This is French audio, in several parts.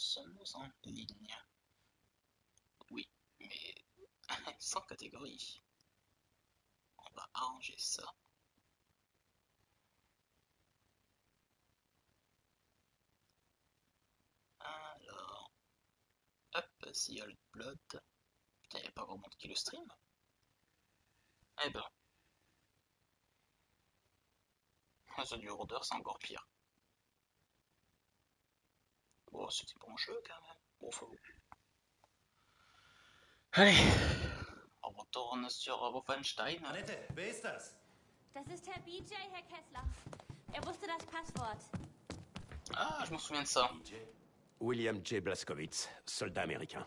Sommes-nous en ligne Oui, mais sans catégorie. On va arranger ça. Alors, hop, The Old Blood. Putain, y'a pas grand monde qui le stream. Eh ben. New Order, c'est encore pire. Bon, c'était bon jeu quand même. Bon, faut... Allez, on retourne sur Wolfenstein. Annette, wer ist das? Das ist Herr BJ, Herr Kessler. Er wusste das Passwort. Ah, je me souviens de ça. William J. Blaskowitz, soldat américain.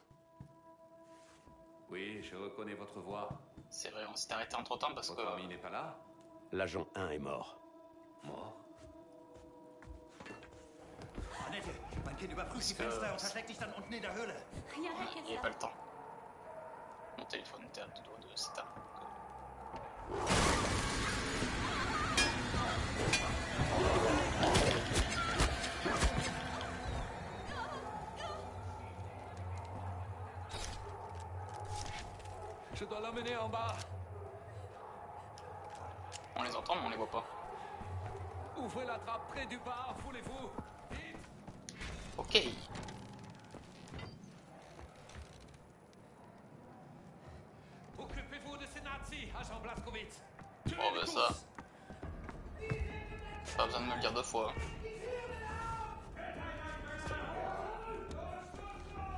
Oui, je reconnais votre voix. C'est vrai, on s'est arrêté entre temps parce que. Votre ami n'est pas là L'agent 1 est mort. Mort? Mein Kind überprüft die Fenster und versteckt dich dann unten in der Höhle. Ja, Il n'y Kessler. pas le temps. Mon téléphone était à deux doigts de s'éteindre. Je dois l'emmener en bas. On les entend, mais on les voit pas. Ouvrez la trappe près du bar, voulez-vous Vite Ok. Occupez-vous de ces nazis, agent Blaskowitz. Tuez Bon, les ben ça. Pas besoin de me le dire deux fois.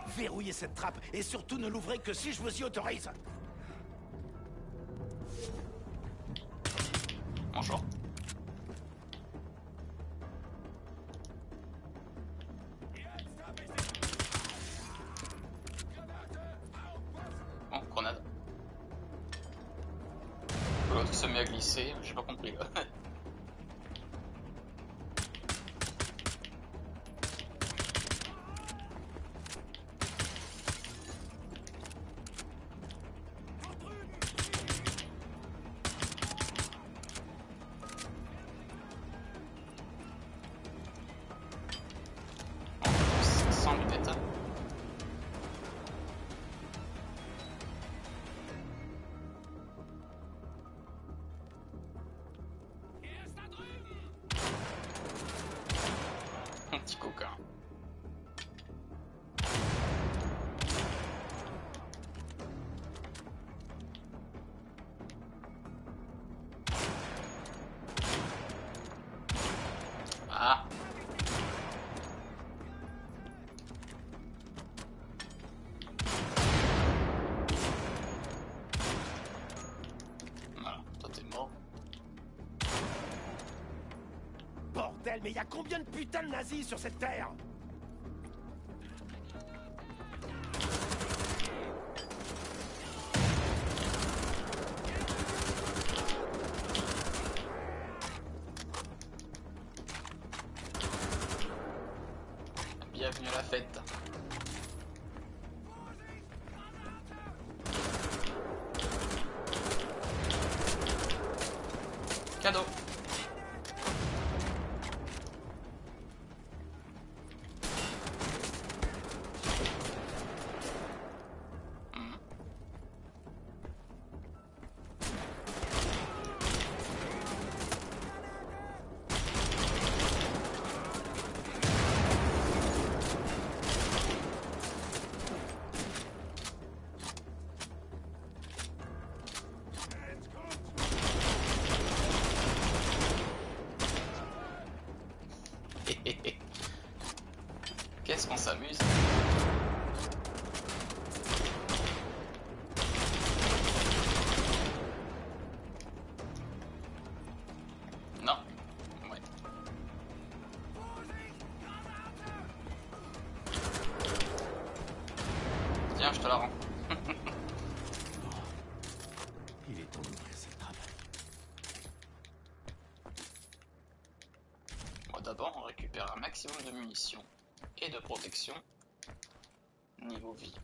Verrouillez cette trappe et surtout ne l'ouvrez que si je vous y autorise. Bonjour. De nazis sur cette terre Qu'est-ce qu'on s'amuse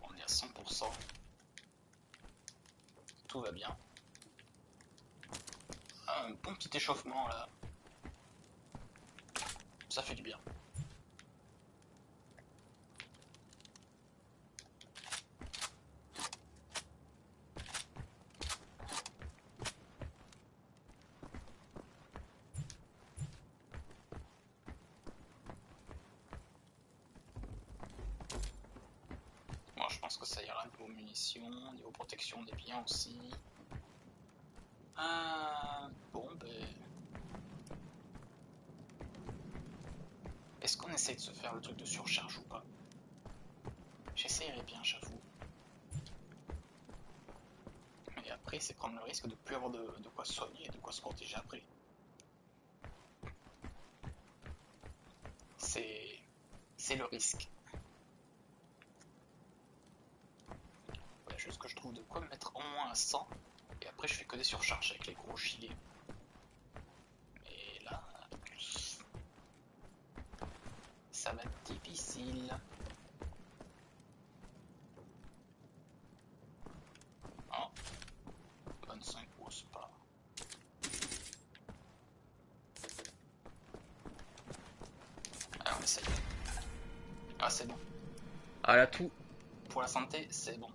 On est à 100%. Tout va bien. Un bon petit échauffement là. Ça fait du bien. ça ira niveau munitions, niveau aussi. Euh, bon, ben. Est-ce qu'on essaie de se faire le truc de surcharge ou pas? J'essaierai bien, j'avoue. Mais après, c'est prendre le risque de plus avoir de, quoi soigner de quoi se protéger après. C'est. C'est le risque. Voilà juste que je trouve de quoi me mettre au moins à 100. Et après, je fais que des surcharges avec les gros gilets. Mais là. Ça va être difficile. Oh. 25 oh, c'est pas. Ah, c'est bon. Ah là tout. Pour la santé, c'est bon.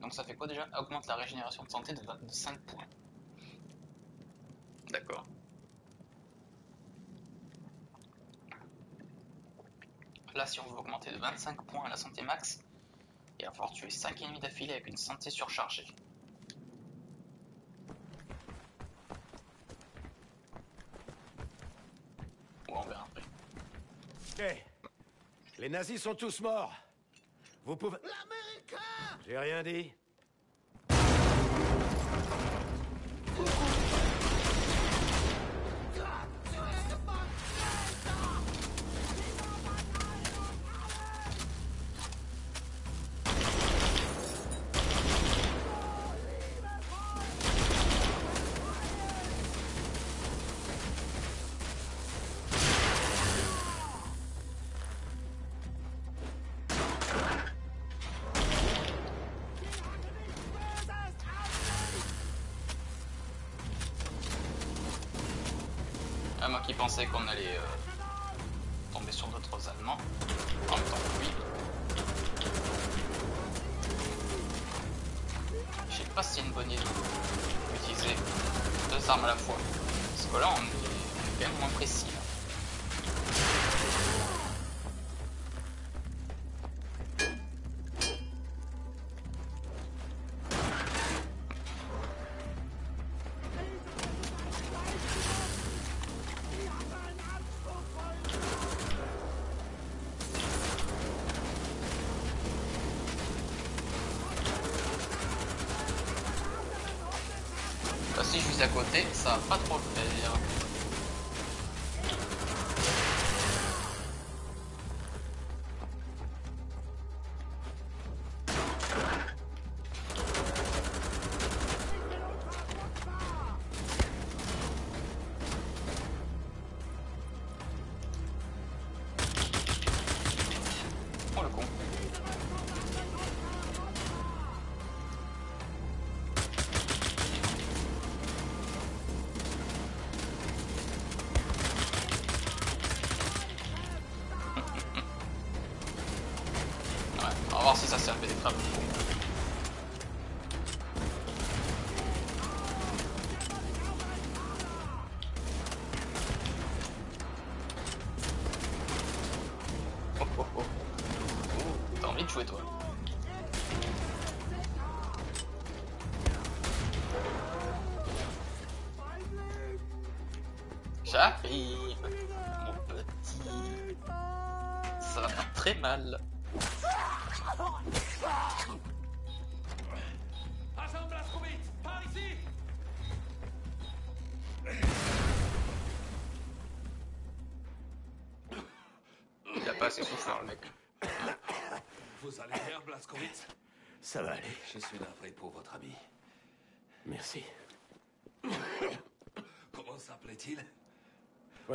Donc ça fait quoi déjà? Augmente la régénération de santé de 25 points. D'accord. Là, si on veut augmenter de 25 points la santé max, il va falloir tuer 5 ennemis d'affilée avec une santé surchargée. Ou on verra après. Ok. Les nazis sont tous morts. Vous pouvez... J'ai rien dit. Qui pensais qu'on allait si je suis à côté, ça va pas trop le faire.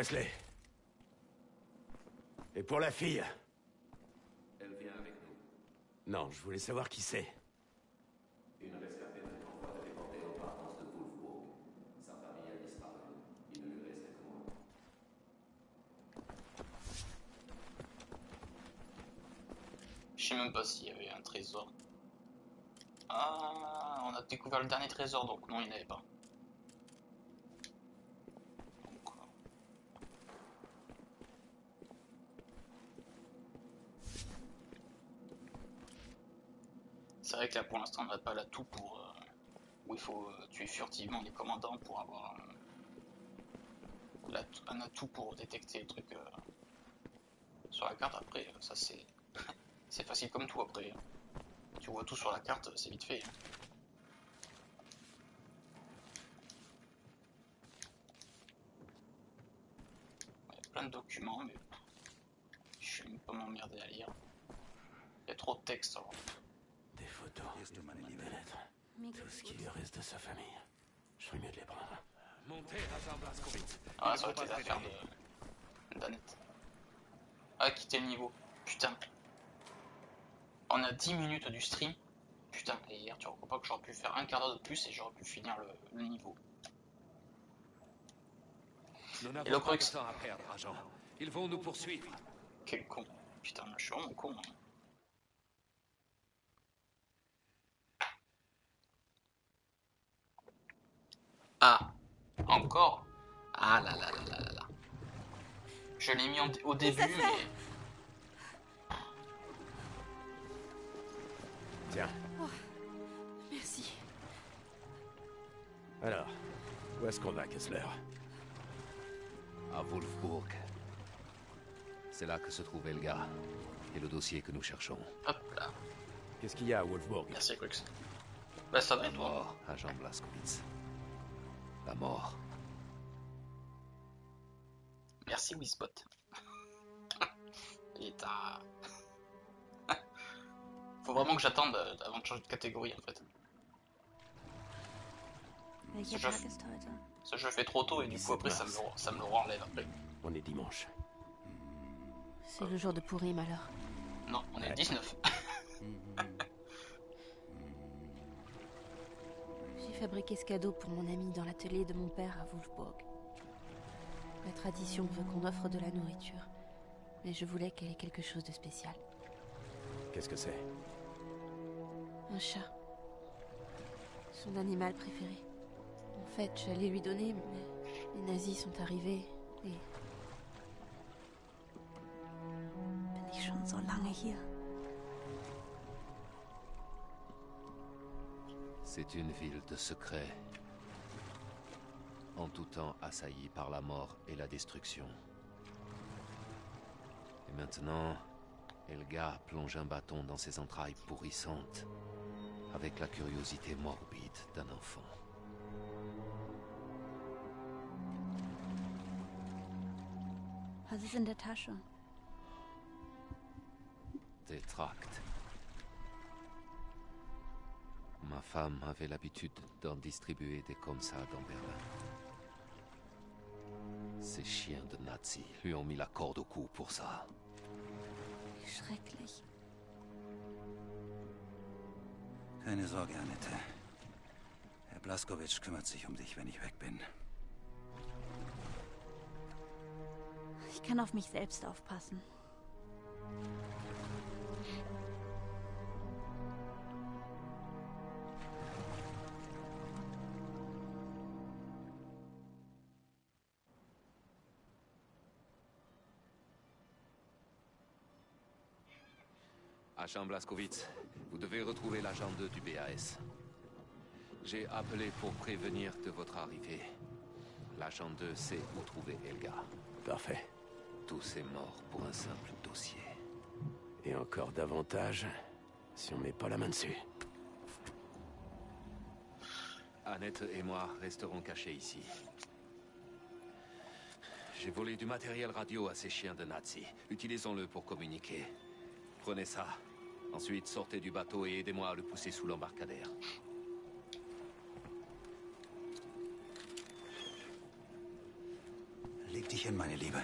Wesley. Et pour la fille Elle vient avec nous. Non, je voulais savoir qui c'est. Une rescapée d'un convoi de déportés en partance de Wolfsburg. Sa famille a disparu. Il ne lui restait que moi. Je sais même pas s'il y avait un trésor. Ah, on a découvert le dernier trésor, donc non, il n'y en avait pas. Donc, euh, C'est vrai que là pour l'instant on n'a pas l'atout pour. euh, où il faut euh, tuer furtivement les commandants pour avoir un, l'atout- un atout pour détecter les trucs euh, sur la carte. Après, euh, ça c'est. c'est facile comme tout après. Tu vois tout sur la carte, c'est vite fait. hein. Plein de documents, mais je vais pas m'emmerder à lire. Il y a trop de texte. alors. Tout ce qui lui reste de sa famille. Je ferais mieux de les prendre. Montez, Blaskowitz. Ah, ça aurait été de d'Annette. Ah, quitter le niveau. Putain. On a 10 minutes du stream. Putain, et hier, tu crois pas que j'aurais pu faire un quart d'heure de plus et j'aurais pu finir le, le niveau. Nous Et le Crux temps à perdre, agent. Ils vont nous poursuivre. Quel con. Putain, je suis vraiment con. hein. Ah, encore Ah là là là là là là. Je l'ai mis en- au début, mais Tiens, Merci. alors, où est-ce qu'on va, Kessler? À Wolfburg. C'est là que se trouve Elga et le dossier que nous cherchons. hop là. Qu'est-ce qu'il y a à Wolfburg Merci, Crux. Bah, ça va mort, agent Blaskowitz. La mort. Merci, Wispot. Il est à. Faut vraiment que j'attende euh, avant de changer de catégorie en fait. Ist heute? Ce jeu fait trop tôt et du coup après ça me, le- ça me le renlève après. On est dimanche. C'est le jour de Purim alors. Non, on est le 19. fabriqué ce cadeau pour mon ami dans l'atelier de mon père à Wolfburg. La tradition veut qu'on offre de la nourriture, mais je voulais qu'elle ait quelque chose de spécial. Qu'est-ce que c'est? Un chat. Son animal préféré. En fait, j'allais lui donner, mais les nazis sont arrivés et... Bin ich schon so lange hier? C'est une ville de secrets. En tout temps assaillie par la mort et la destruction. Et maintenant, Elga plonge un bâton dans ses entrailles pourrissantes, avec la curiosité morbide d'un enfant. Was ist in der Tasche? Des tracts. Ma femme avait l'habitude d'en distribuer des comme ça dans Berlin. Ces chiens de nazis lui ont mis la corde au cou pour ça. Schrecklich. Keine Sorge, Annette. Herr Blaskowitsch kümmert sich um dich, wenn ich weg bin. Ich kann auf mich selbst aufpassen. Agent Blaskowitz, vous devez retrouver l'agent 2 du BAS. J'ai appelé pour prévenir de votre arrivée. L'agent 2 sait où trouver Elga. Parfait. Tous est mort pour un simple dossier. Et encore davantage si on met pas la main dessus. Annette et moi resterons cachés ici. J'ai volé du matériel radio à ces chiens de nazis. Utilisons-le pour communiquer. Prenez ça. Ensuite, sortez du bateau et aidez-moi à le pousser sous l'embarcadère. Leg dich hin, meine Liebe.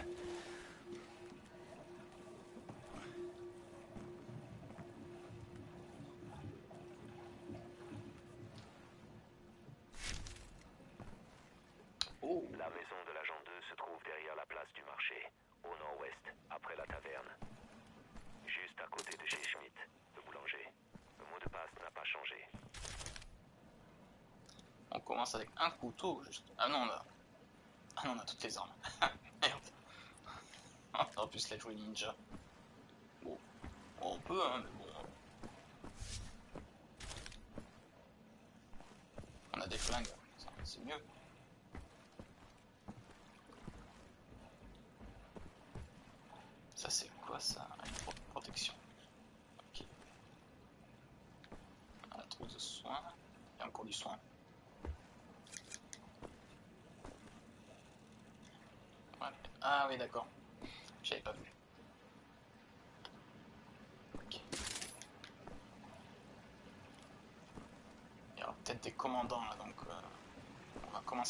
juste. Ah non, on a. Ah non, on a toutes les armes. Merde. On aurait pu se la jouer ninja. Bon. On peut, hein, mais bon. On a des flingues, hein. c'est mieux.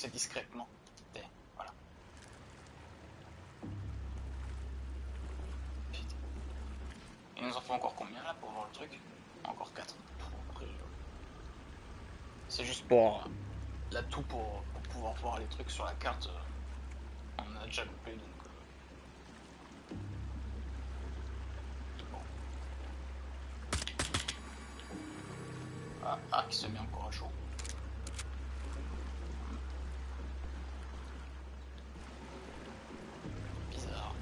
Discrètement. Et. Il nous en faut encore combien là pour voir le truc? Encore 4. C'est juste pour euh, l'atout pour, pour pouvoir voir les trucs sur la carte. euh, on a déjà coupé donc. euh. Ah, ah, qui se met encore à chaud. Bizarre.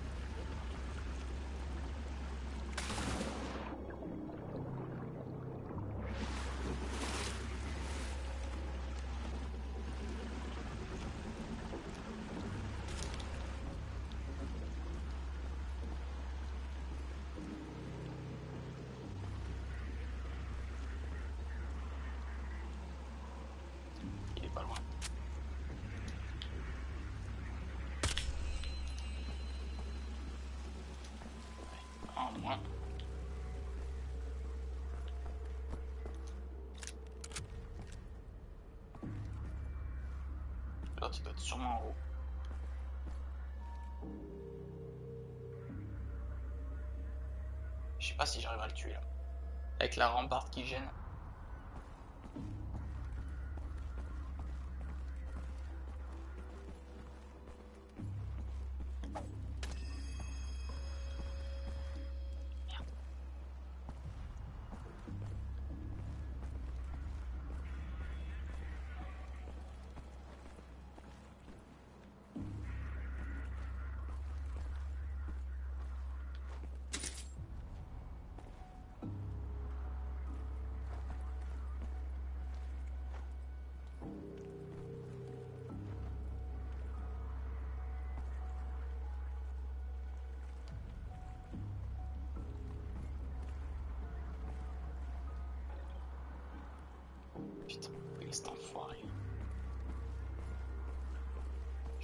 Il est pas loin. Ouais, En moins. L'autre doit être sûrement en haut. Je sais pas si j'arrive à le tuer là. Avec la rambarde qui gêne.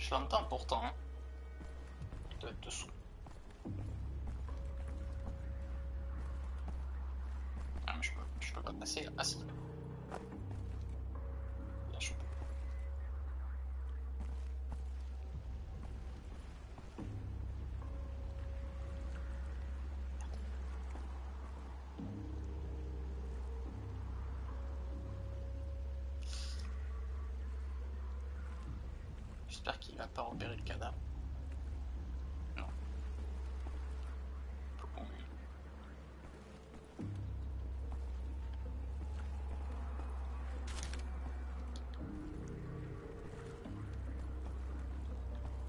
Je l'entends pourtant. hein. Il doit être dessous. Ah, mais je peux, je peux pas passer. Ah si. J'espère qu'il va pas repérer le cadavre. Non. Peu convaincu.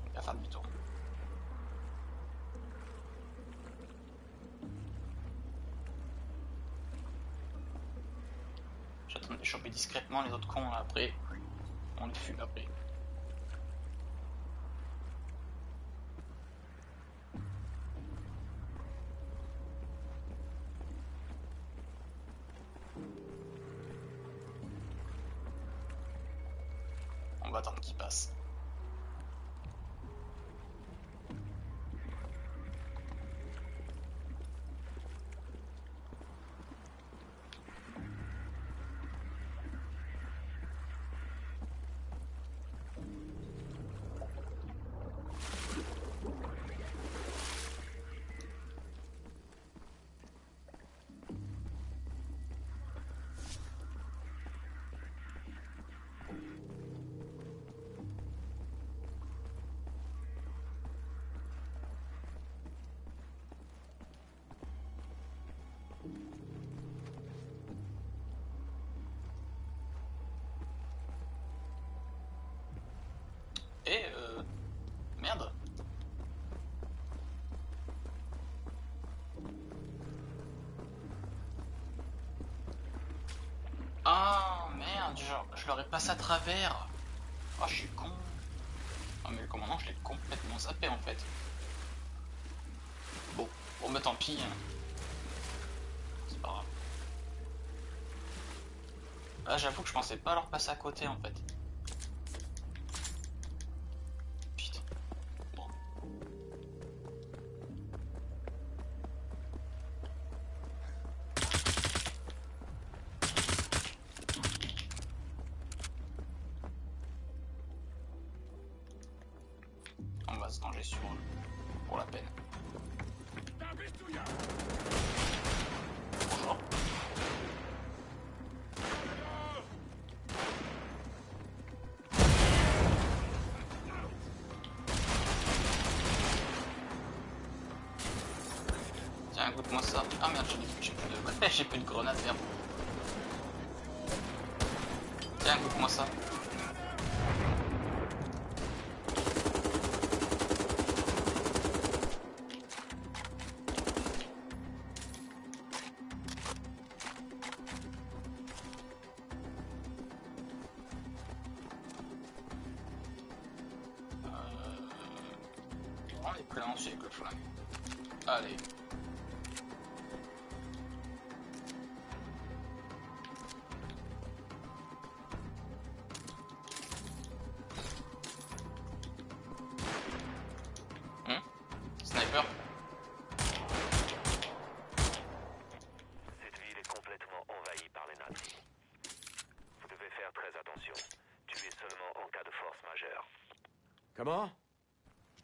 Il va faire demi-tour. J'attends de les choper discrètement les autres cons après. On les fume après. Je ai passé à travers. Ah, je suis con. Ah, mais le commandant, je l'ai complètement zappé en fait. Bon, bon, bah tant pis. hein. C'est pas grave. Là, j'avoue que je pensais pas leur passer à côté en fait.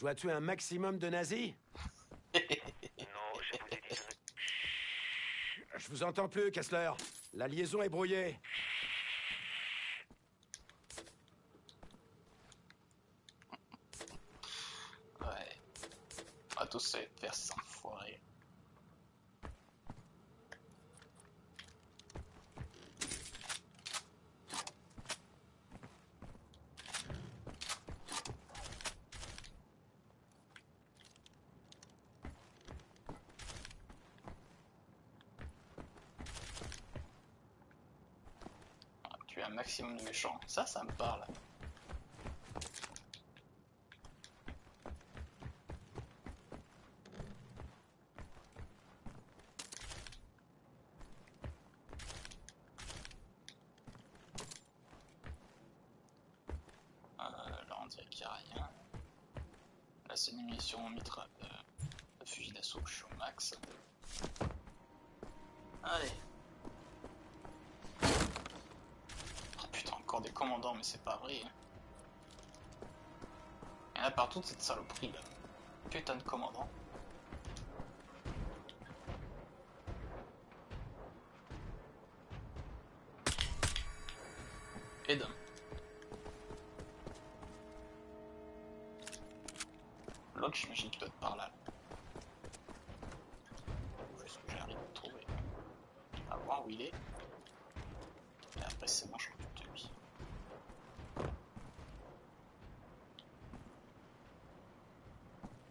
Dois tuer un maximum de nazis Non, je vous ai dit Je vous entends plus, Kessler. La liaison est brouillée. Ouais. On va tous se faire s'enfoirer. Ah, Tuer un maximum de méchants. Ça, ça me parle. Euh, là, on dirait qu'il n'y a rien. Là, c'est une munition mitra euh, de fusil d'assaut, je suis au max. Allez. Oh putain, encore des commandants, mais c'est pas vrai. Il y en a partout de cette saloperie là. Putain de commandants. Et d'hommes. L'autre, j'imagine qu'il doit être par là. Juste que j'arrive à le trouver. À voir où il est. Et après, c'est bon, je m'occupe de lui.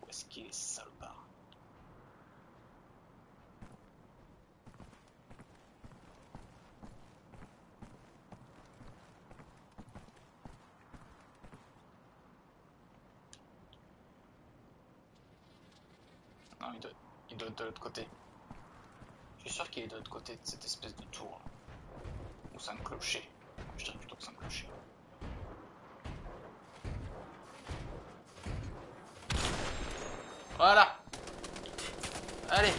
Où est-ce qu'il est, ce salopard Non, il doit, il doit être de l'autre côté. Qu'il est de l'autre côté de cette espèce de tour. Ou un clocher. Je dirais plutôt que c'est un clocher. Voilà Allez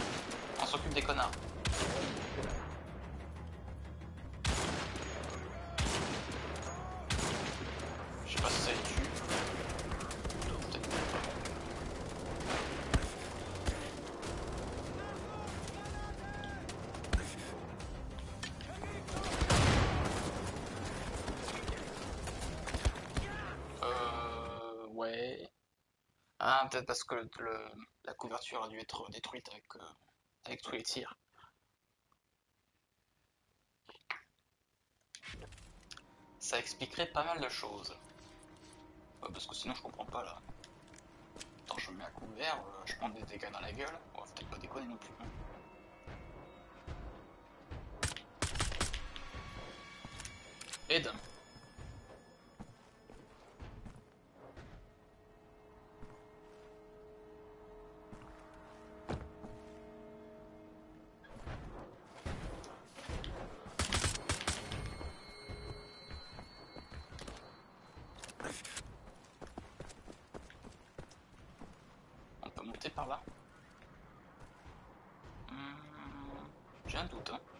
On s'occupe des connards. Peut-être parce que le, la couverture a dû être détruite avec, euh, avec tous les tirs. Ça expliquerait pas mal de choses. Parce que sinon je comprends pas là. Attends, je me mets à couvert, euh, je prends des dégâts dans la gueule. On va peut-être pas déconner non plus. hein. Aide. par là Hmm, J'ai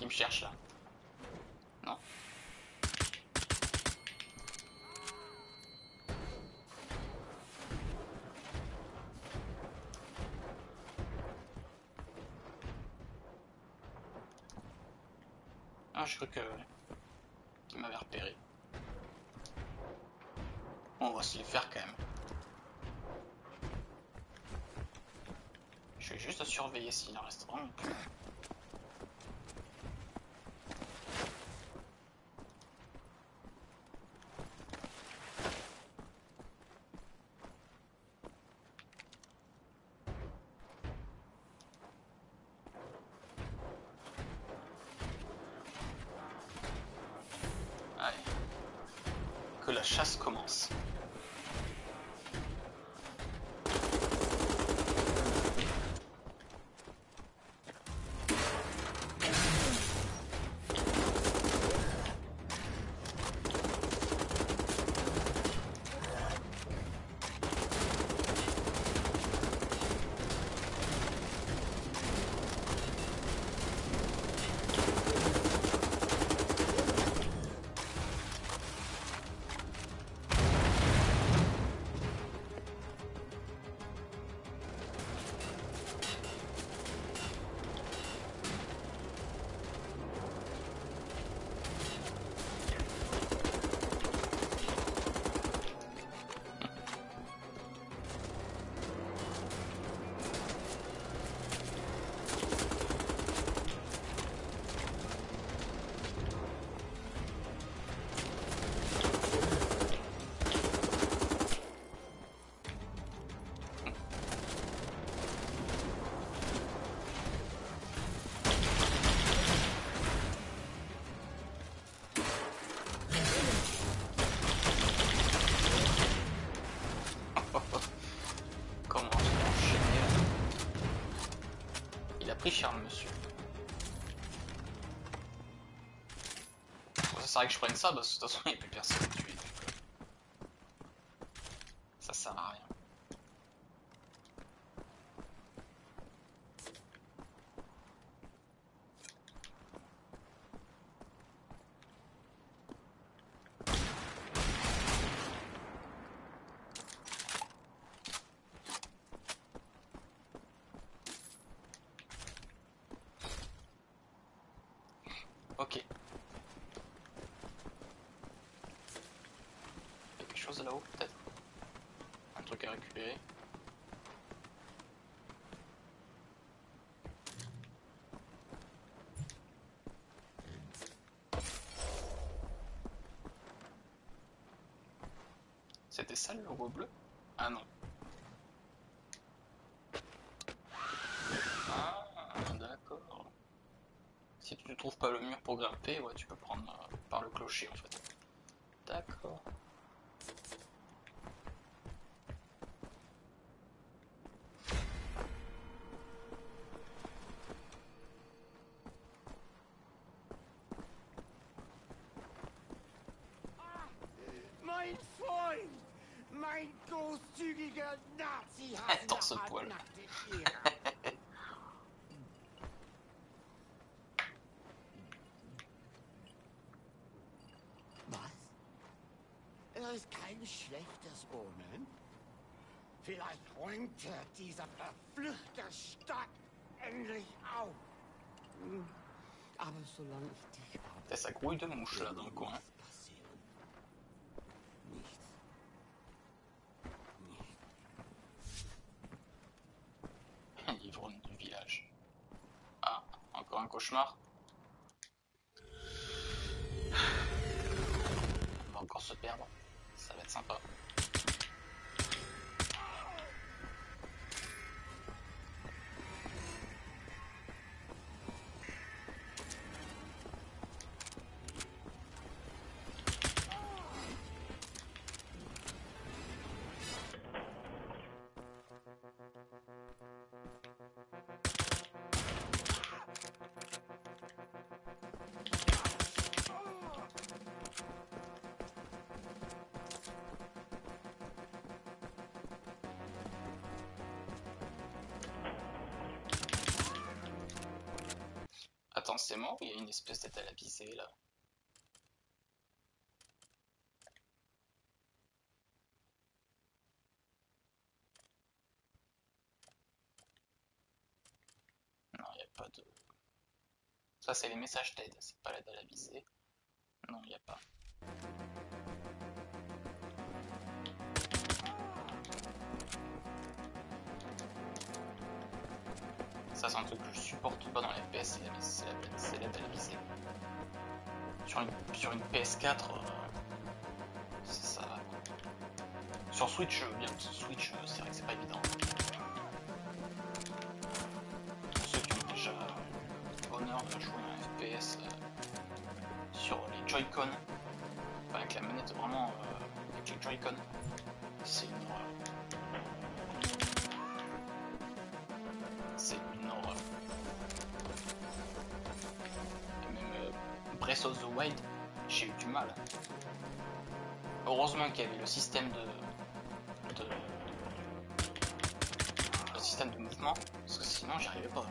qui me cherche là. Non. Ah, je crois que. qu'il m'avait repéré. On va se les faire quand même. Je vais juste surveiller s'il en reste vraiment. Pris cher monsieur. À rien que je prenne ça parce que de toute façon il n'y a plus personne à tuer. donc, euh, Ça sert à rien. Ok. Il y a quelque chose là-haut peut-être Un truc à récupérer C'était ça le logo bleu Ah non. Ah, d'accord. Si tu ne trouves pas le mur pour ouais, tu peux prendre euh, par le clocher en fait. D'accord. das ohne? Vielleicht räumt dieser verfluchte Stadt endlich auf. Hm. Aber solange ich dich habe. Das ist eine gute Muschel, also Dunko. Il y a une espèce lapissé là Non, il n'y a pas de... Ça, c'est les messages TED, c'est pas la visée. Ça, c'est un truc que je supporte pas dans les FPS, c'est la- c'est la- c'est la visée. Sur une, sur une PS4, euh, c'est ça. Sur Switch, bien, Switch, euh, c'est vrai que c'est pas évident. Pour ceux qui ont déjà eu l'honneur de jouer un FPS euh, sur les Joy-Con, avec la manette vraiment euh, avec les Joy-Con, c'est une Breath the Wild, j'ai eu du mal. Heureusement qu'il y avait le système de, le système de mouvement, parce que sinon j'y arrivais pas.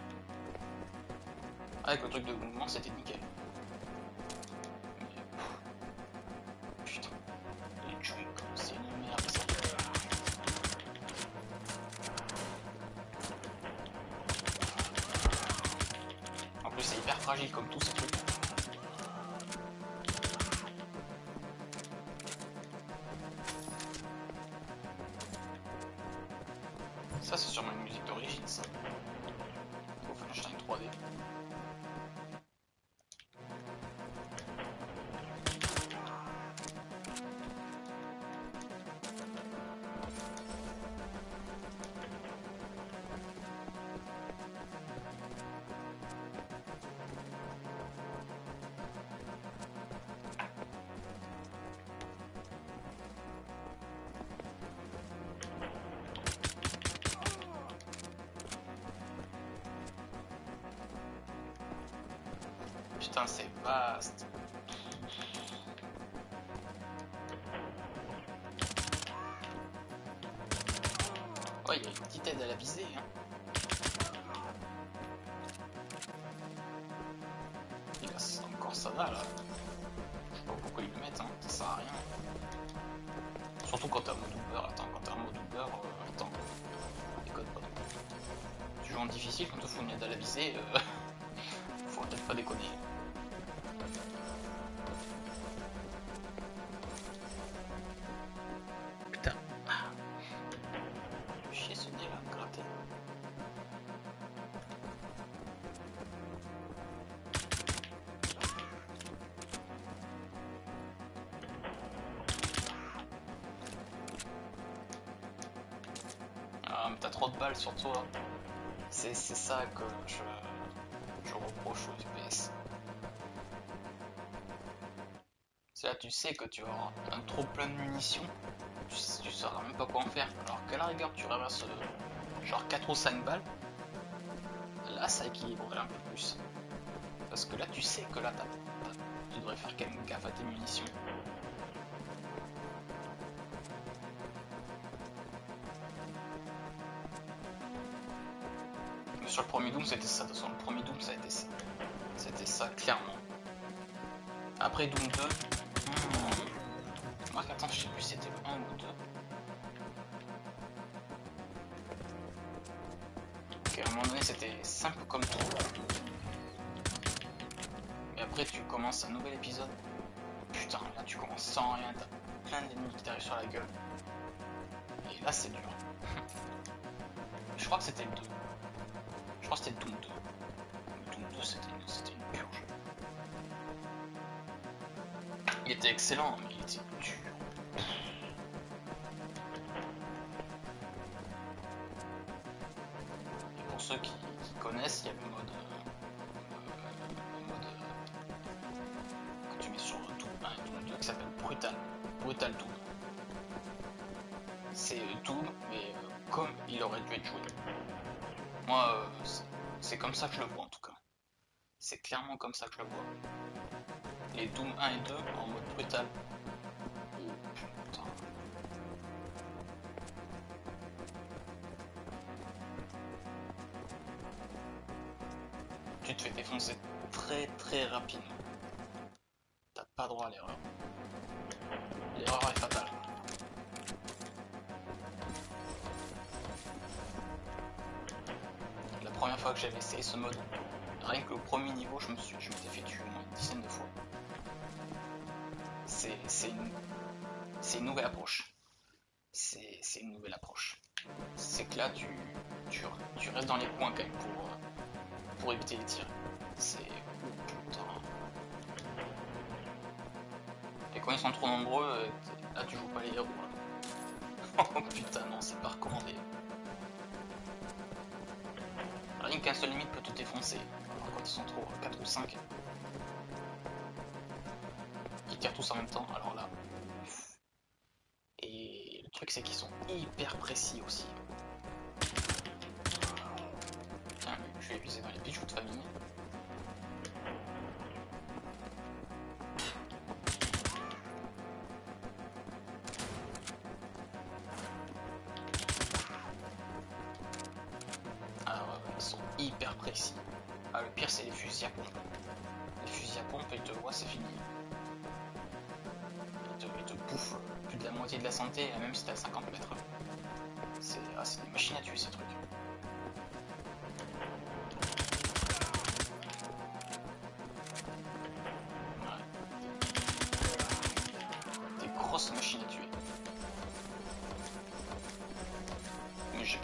Avec le truc de mouvement, c'était nickel. Comme tous ces trucs. Putain, c'est vaste. Ouais, il y a une petite aide à la visée. Hein. Et là, encore ça va là. Je sais pas pourquoi ils le mettent, hein. ça sert à rien. Surtout quand t'as un mode doubleur. Attends, quand t'as un mode doubleur, euh, attends, déconne pas. Tu joues en difficile quand te fout une aide à la visée, euh, faut peut-être pas déconner. Trop de balles sur toi. C'est ça que je, je reproche aux. C'est là, tu sais que tu auras un trop plein de munitions, tu, tu sauras même pas quoi en faire. Alors qu'à la rigueur, tu ramasses euh, genre 4 ou 5 balles, là ça équilibrerait un peu plus. Parce que là, tu sais que là, tu devrais faire quand même gaffe à tes munitions. Premier Doom, c'était ça. De toute façon, le premier Doom, ça a été ça. C'était ça, clairement. Après Doom 2, hmm, Marc, attends, je sais plus si c'était le 1 ou le 2. Ok, à un moment donné, c'était simple comme tout. Et après, tu commences un nouvel épisode. Putain, là, tu commences sans rien, t'as plein d'ennemis qui t'arrivent sur la gueule. Et là, c'est dur. Je crois que c'était le 2. C'était Doom 2. Doom 2. 2, c'était une, c'était une purge. Il était excellent, mais que je vois. Les Doom 1 et 2 en mode brutal. Oh. Tu te fais défoncer très très rapidement. T'as pas droit à l'erreur. L'erreur est fatale. La première fois que j'avais essayé ce mode, rien que au premier niveau, je me suis, je m'étais fait tuer au moins une dizaine de fois. C'est, une, une nouvelle approche. C'est, une nouvelle approche. C'est que là, tu, tu, tu restes dans les coins quand même pour, pour éviter les tirs. C'est, putain. Et quand ils sont trop nombreux, euh, là tu joues pas les héros. là. oh putain, non, c'est pas recommandé. Rien qu'un seul limite peut te défoncer. Ils sont trop 4 ou 5. Ils tirent tous en même temps, alors là. Et le truc c'est qu'ils sont hyper précis aussi. Tiens, je vais viser dans les bijoux de famille.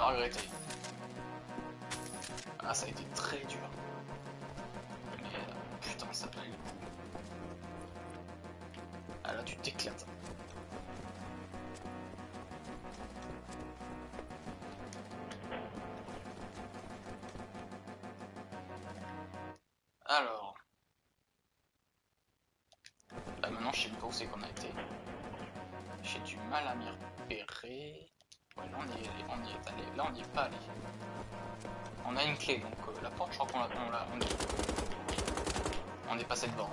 Regretté. Ah, ça a été très dur. Mais euh, putain, ça coup. Ah là, tu t'éclates. Alors. Là, maintenant, je sais pas où c'est qu'on a été. J'ai du mal à m'y repérer. On y est, on y est. Là, on n'y est pas allé. On a une clé, donc euh, la porte, je crois qu'on l'a, on on est, on passé devant.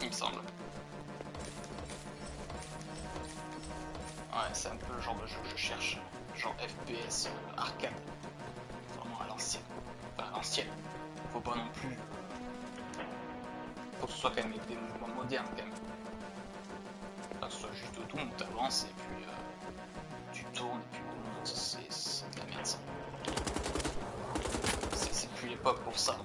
Il me semble. Ouais, c'est un peu le genre de jeu que je cherche. Genre FPS, arcade. Vraiment à l'ancienne. Enfin, à l'ancienne. Faut pas non plus... Faut que ce soit quand même des mouvements modernes, quand même. Pas que ce soit juste tout, où t'avances et pour ça.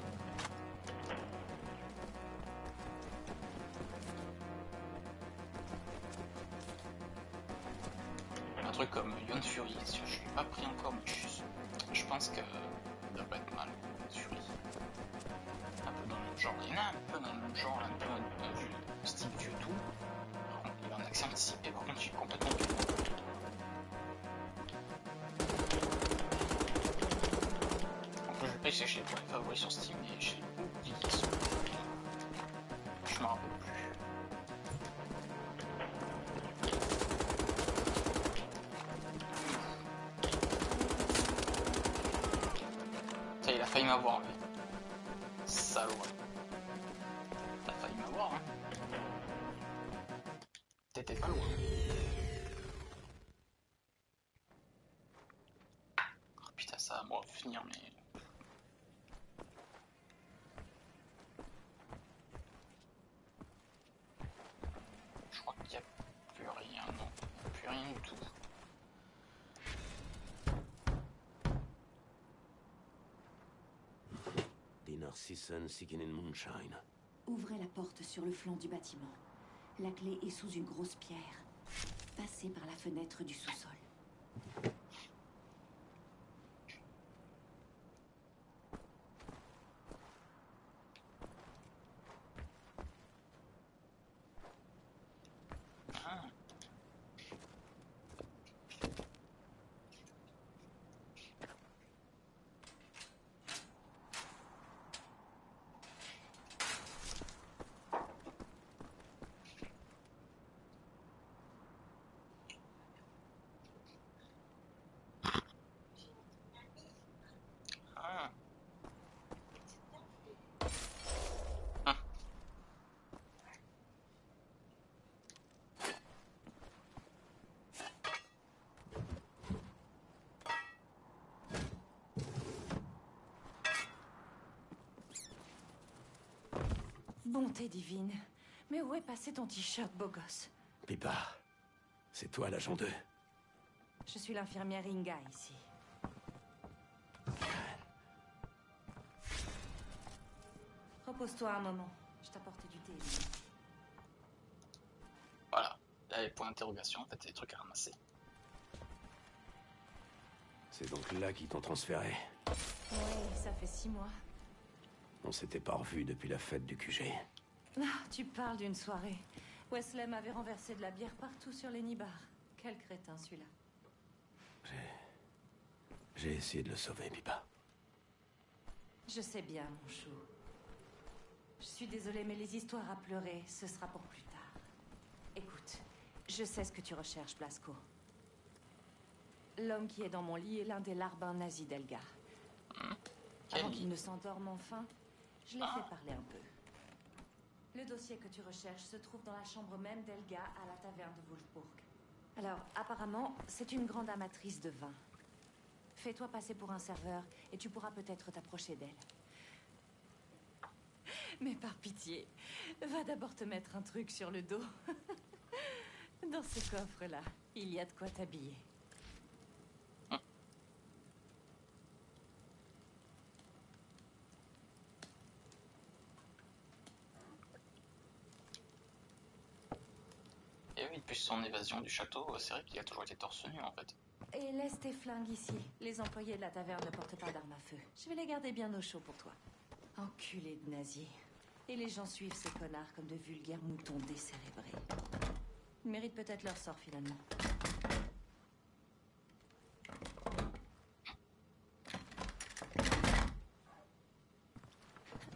Un truc comme Yon Fury, je l'ai pas pris encore, mais je, pense que ça pas être mal, Fury. Un peu dans le genre. Il y en a un peu dans le genre, un peu dans le style vieux tout. Il en par Je paye chez pour les favoris sur Steam et j'ai oublié ce Je m'en rappelle plus. Ça, il a failli m'avoir. Ouvrez la porte sur le flanc du bâtiment. La clé est sous une grosse pierre. Passez par la fenêtre du sous-sol. Bonté divine. Mais où est passé ton t-shirt, beau gosse Pipa, c'est toi l'agent 2. Je suis l'infirmière Inga ici. Repose-toi un moment. Je t'apporte du thé. Voilà. Là, les points d'interrogation, en fait, c'est des trucs à ramasser. C'est donc là qu'ils t'ont transféré. Oui, ça fait six mois. On s'était pas revus depuis la fête du QG. Ah, tu parles d'une soirée. Wesley m'avait renversé de la bière partout sur les nibards. Quel crétin celui-là. J'ai essayé de le sauver, Pipa. Je sais bien, mon chou. Je suis désolée, mais les histoires à pleurer, ce sera pour plus tard. Écoute, je sais ce que tu recherches, Blasco. L'homme qui est dans mon lit est l'un des larbins nazis d'Elga. Avant qu'il ne s'endorme enfin, je l'ai fait parler un peu. Le dossier que tu recherches se trouve dans la chambre même d'Elga à la taverne de Wolfburg. Alors, apparemment, c'est une grande amatrice de vin. Fais-toi passer pour un serveur et tu pourras peut-être t'approcher d'elle. Mais par pitié, va d'abord te mettre un truc sur le dos. Dans ce coffre-là, il y a de quoi t'habiller. Et oui, depuis son évasion du château, c'est vrai qu'il a toujours été torse nu, en fait. Et laisse tes flingues ici. Les employés de la taverne ne portent pas d'armes à feu. Je vais les garder bien au chaud pour toi. Enculé de nazis. Et les gens suivent ces connards comme de vulgaires moutons décérébrés. Ils méritent peut-être leur sort finalement.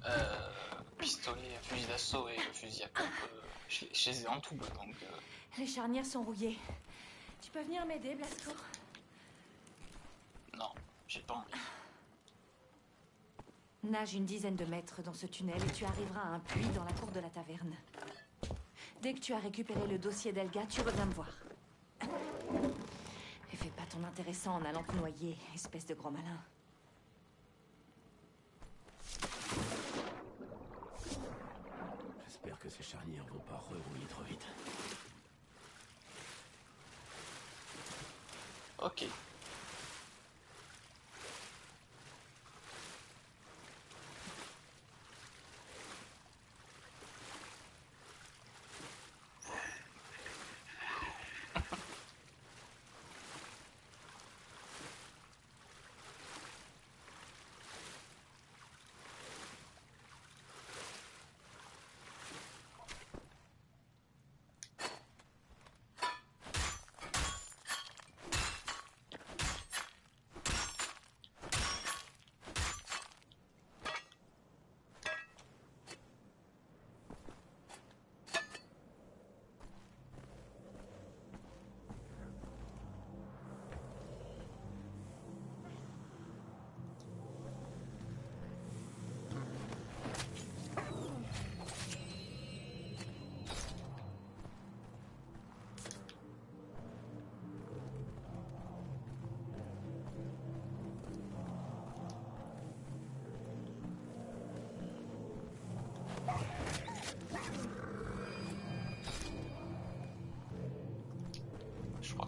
Euh, pistolet, fusil d'assaut et fusil à pompe, euh, je, les- je les ai en tout, donc... euh, Les charnières sont rouillées. Tu peux venir m'aider, Blasco? Non, j'ai pas envie. Nage une dizaine de mètres dans ce tunnel et tu arriveras à un puits dans la cour de la taverne. Dès que tu as récupéré le dossier d'Elga, tu reviens me voir. Et fais pas ton intéressant en allant te noyer, espèce de gros malin. J'espère que ces charnières vont pas rerouiller trop vite. Ok.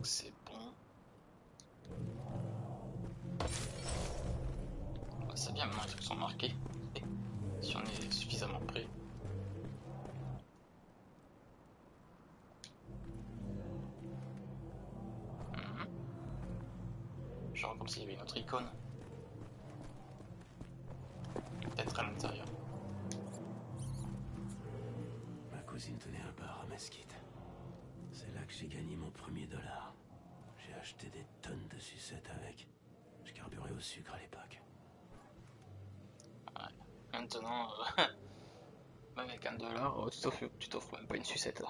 Que c'est bon. Ah, C'est bien, maintenant trucs sont marqués. Si on est suffisamment prêt. Mhm. Genre comme s'il y avait une autre icône. Maintenant, euh, avec un dollar, t'offres- tu t'offres même pas une sucette là.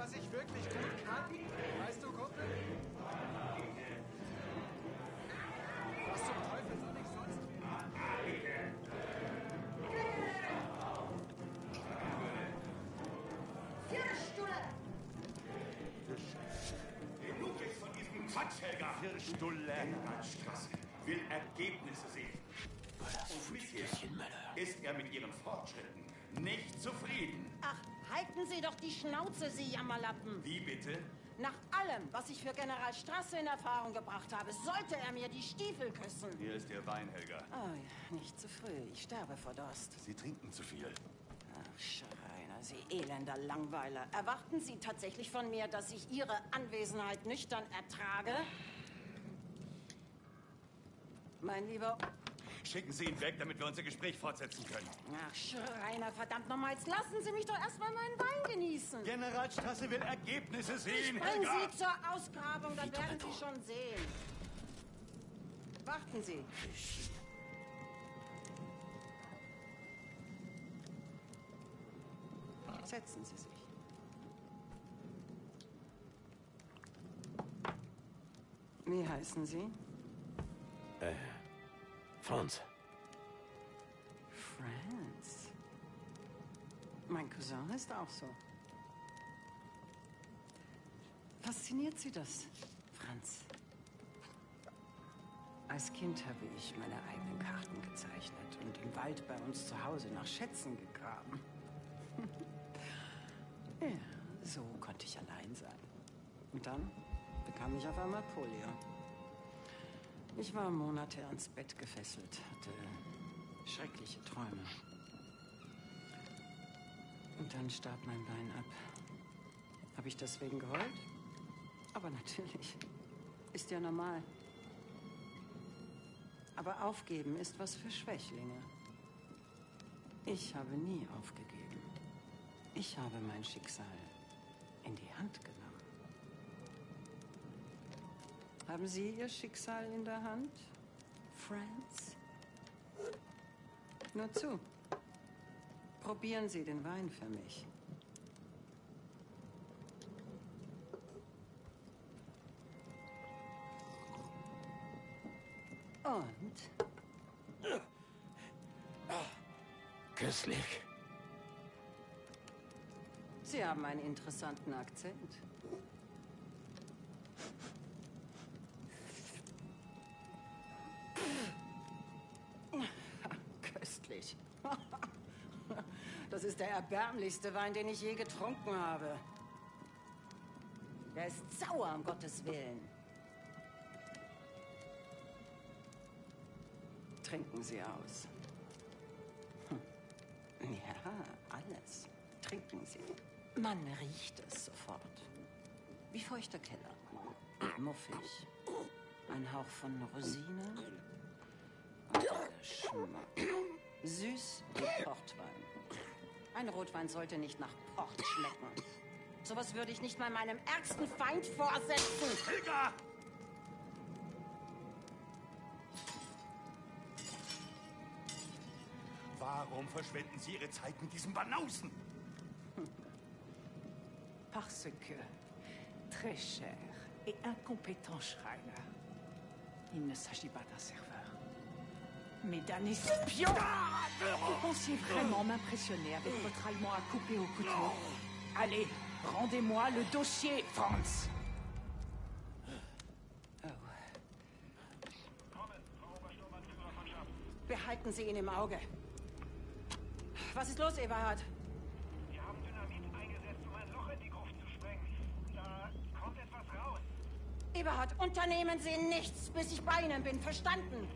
Was ich wirklich gut kann. Weißt du, Kumpel? Was zum Teufel soll ich sonst tun? Genug jetzt von diesem Quatsch, Helga! Viertelstulle. Straße will Ergebnisse sehen. Und bisher ist er mit ihren Fortschritten nicht zufrieden. Halten Sie doch die Schnauze, Sie Jammerlappen. Wie bitte? Nach allem, was ich für General Strasse in Erfahrung gebracht habe, sollte er mir die Stiefel küssen. Hier ist Ihr Wein, Helga. Oh ja, nicht zu früh. Ich sterbe vor Durst. Sie trinken zu viel. Ach, Schreiner, Sie elender Langweiler. Erwarten Sie tatsächlich von mir, dass ich Ihre Anwesenheit nüchtern ertrage? Mein Lieber... Schicken Sie ihn weg, damit wir unser Gespräch fortsetzen können. Ach, Schreiner, verdammt nochmal, jetzt lassen Sie mich doch erstmal meinen Wein genießen. Generalstraße will Ergebnisse sehen, Bringen Helga! Sie zur Ausgrabung, dann werden Sie schon sehen. Warten Sie. Setzen Sie sich. Wie heißen Sie? Äh, Franz. Franz. Mein Cousin ist auch so. Fasziniert Sie das, Franz? Als Kind habe ich meine eigenen Karten gezeichnet und im Wald bei uns zu Hause nach Schätzen gegraben. ja, so konnte ich allein sein. Und dann bekam ich auf einmal Polio. Ich war Monate ans Bett gefesselt, hatte schreckliche Träume. Und dann starb mein Bein ab. Habe ich deswegen geheult? Aber natürlich. Ist ja normal. Aber aufgeben ist was für Schwächlinge. Ich habe nie aufgegeben. Ich habe mein Schicksal in die Hand genommen. Haben Sie Ihr Schicksal in der Hand, Franz? Nur zu. Probieren Sie den Wein für mich. Und? Köstlich. Sie haben einen interessanten Akzent. Erbärmlichste Wein, den ich je getrunken habe. Der ist sauer, um Gottes Willen. Trinken Sie aus. Hm. Ja, alles. Trinken Sie. Man riecht es sofort. Wie feuchter Keller. Muffig. Ein Hauch von Rosine. Und Geschmack. Süß wie Portwein. Ein Rotwein sollte nicht nach Port schmecken. Sowas würde ich nicht mal meinem ärgsten Feind vorsetzen. Helga! Warum verschwenden Sie Ihre Zeit mit diesem Banausen? Parce que, très cher et incompétent Schreiner, il ne s'agit pas d'un cerveau mais d'un espion Vous pensiez vraiment m'impressionner avec votre allemand à couper au couteau Allez, rendez-moi le dossier, Franz Behalten Sie ihn im Auge. Was ist los, Eberhard? Wir haben Dynamit eingesetzt, um ein Loch in die Gruft zu sprengen. Da kommt etwas raus. Eberhard, unternehmen Sie nichts, bis ich bei Ihnen bin. Verstanden?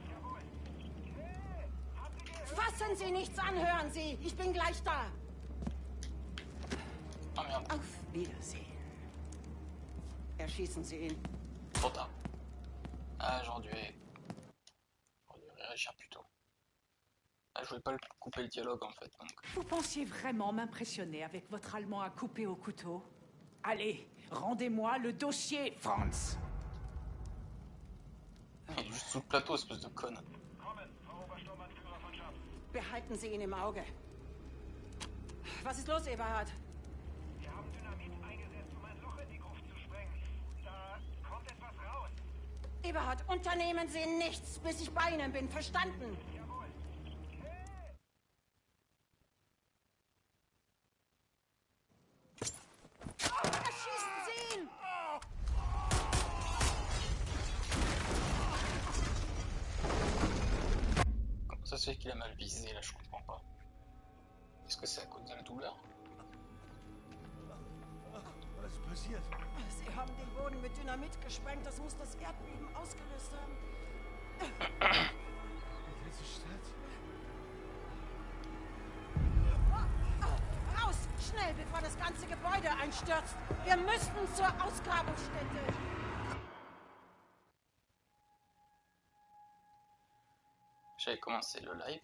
Fassen Sie nichts an, hören Sie. Ich bin gleich da. Auf Wiedersehen. Erschießen Sie ihn. Trop tard. Ah, j'aurais dû... J'aurais dû réagir plus tôt. Ah, je voulais pas couper le dialogue en fait. Donc. Vous pensiez vraiment m'impressionner avec votre allemand à couper au couteau? Allez, rendez-moi le dossier, Franz Il est juste sous le plateau, espèce de conne. Behalten Sie ihn im Auge. Was ist los, Eberhard? Wir haben Dynamit eingesetzt, um ein Loch in die Gruft zu sprengen. Da kommt etwas raus. Eberhard, unternehmen Sie nichts, bis ich bei Ihnen bin. Verstanden? Se fait qu'il a mal visé là, je comprends pas. Est-ce que c'est à cause de la douleur Was passiert? Sie haben den Boden mit Dynamit gesprengt. Das muss das Erdbeben ausgelöst haben. Diese Stadt? Raus! Schnell, bevor das ganze Gebäude einstürzt. Wir müssen zur Ausgrabungsstätte. Commencé le live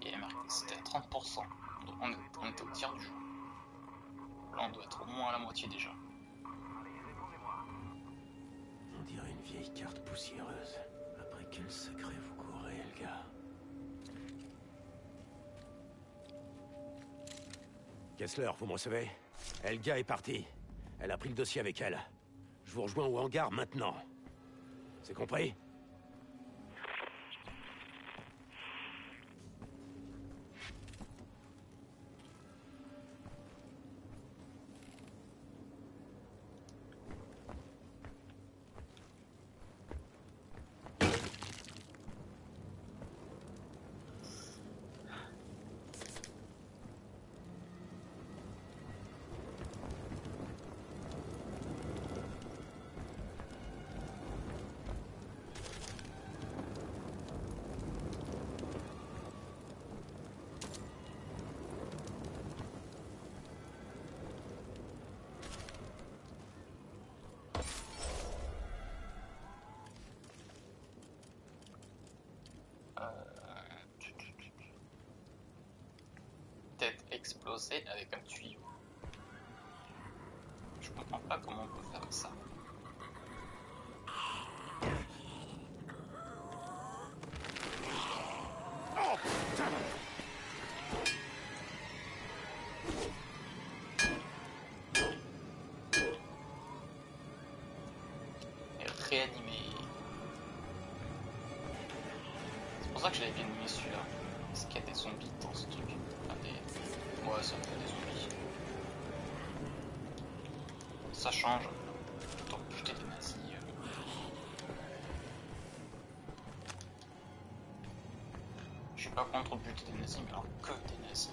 il c'était à 30%. Donc on, était au tiers du jeu. Là on doit être au moins à la moitié déjà. On dirait une vieille carte poussiéreuse. Après quel secret vous courez, Elga Kessler, vous me recevez? Elga est partie. Elle a pris le dossier avec elle. Je vous rejoins au hangar maintenant. C'est compris? Tête explosée avec un tuyau. Je comprends pas comment on peut faire ça. Réanimé. C'est pour ça que j'avais bien aimé celui-là. Parce qu'il y a des zombies dans ce truc. Enfin, des... Ouais, ça me fait des zombies. Ça change. Buter des nazis. euh. Je suis pas contre buter des nazis, mais alors que des nazis.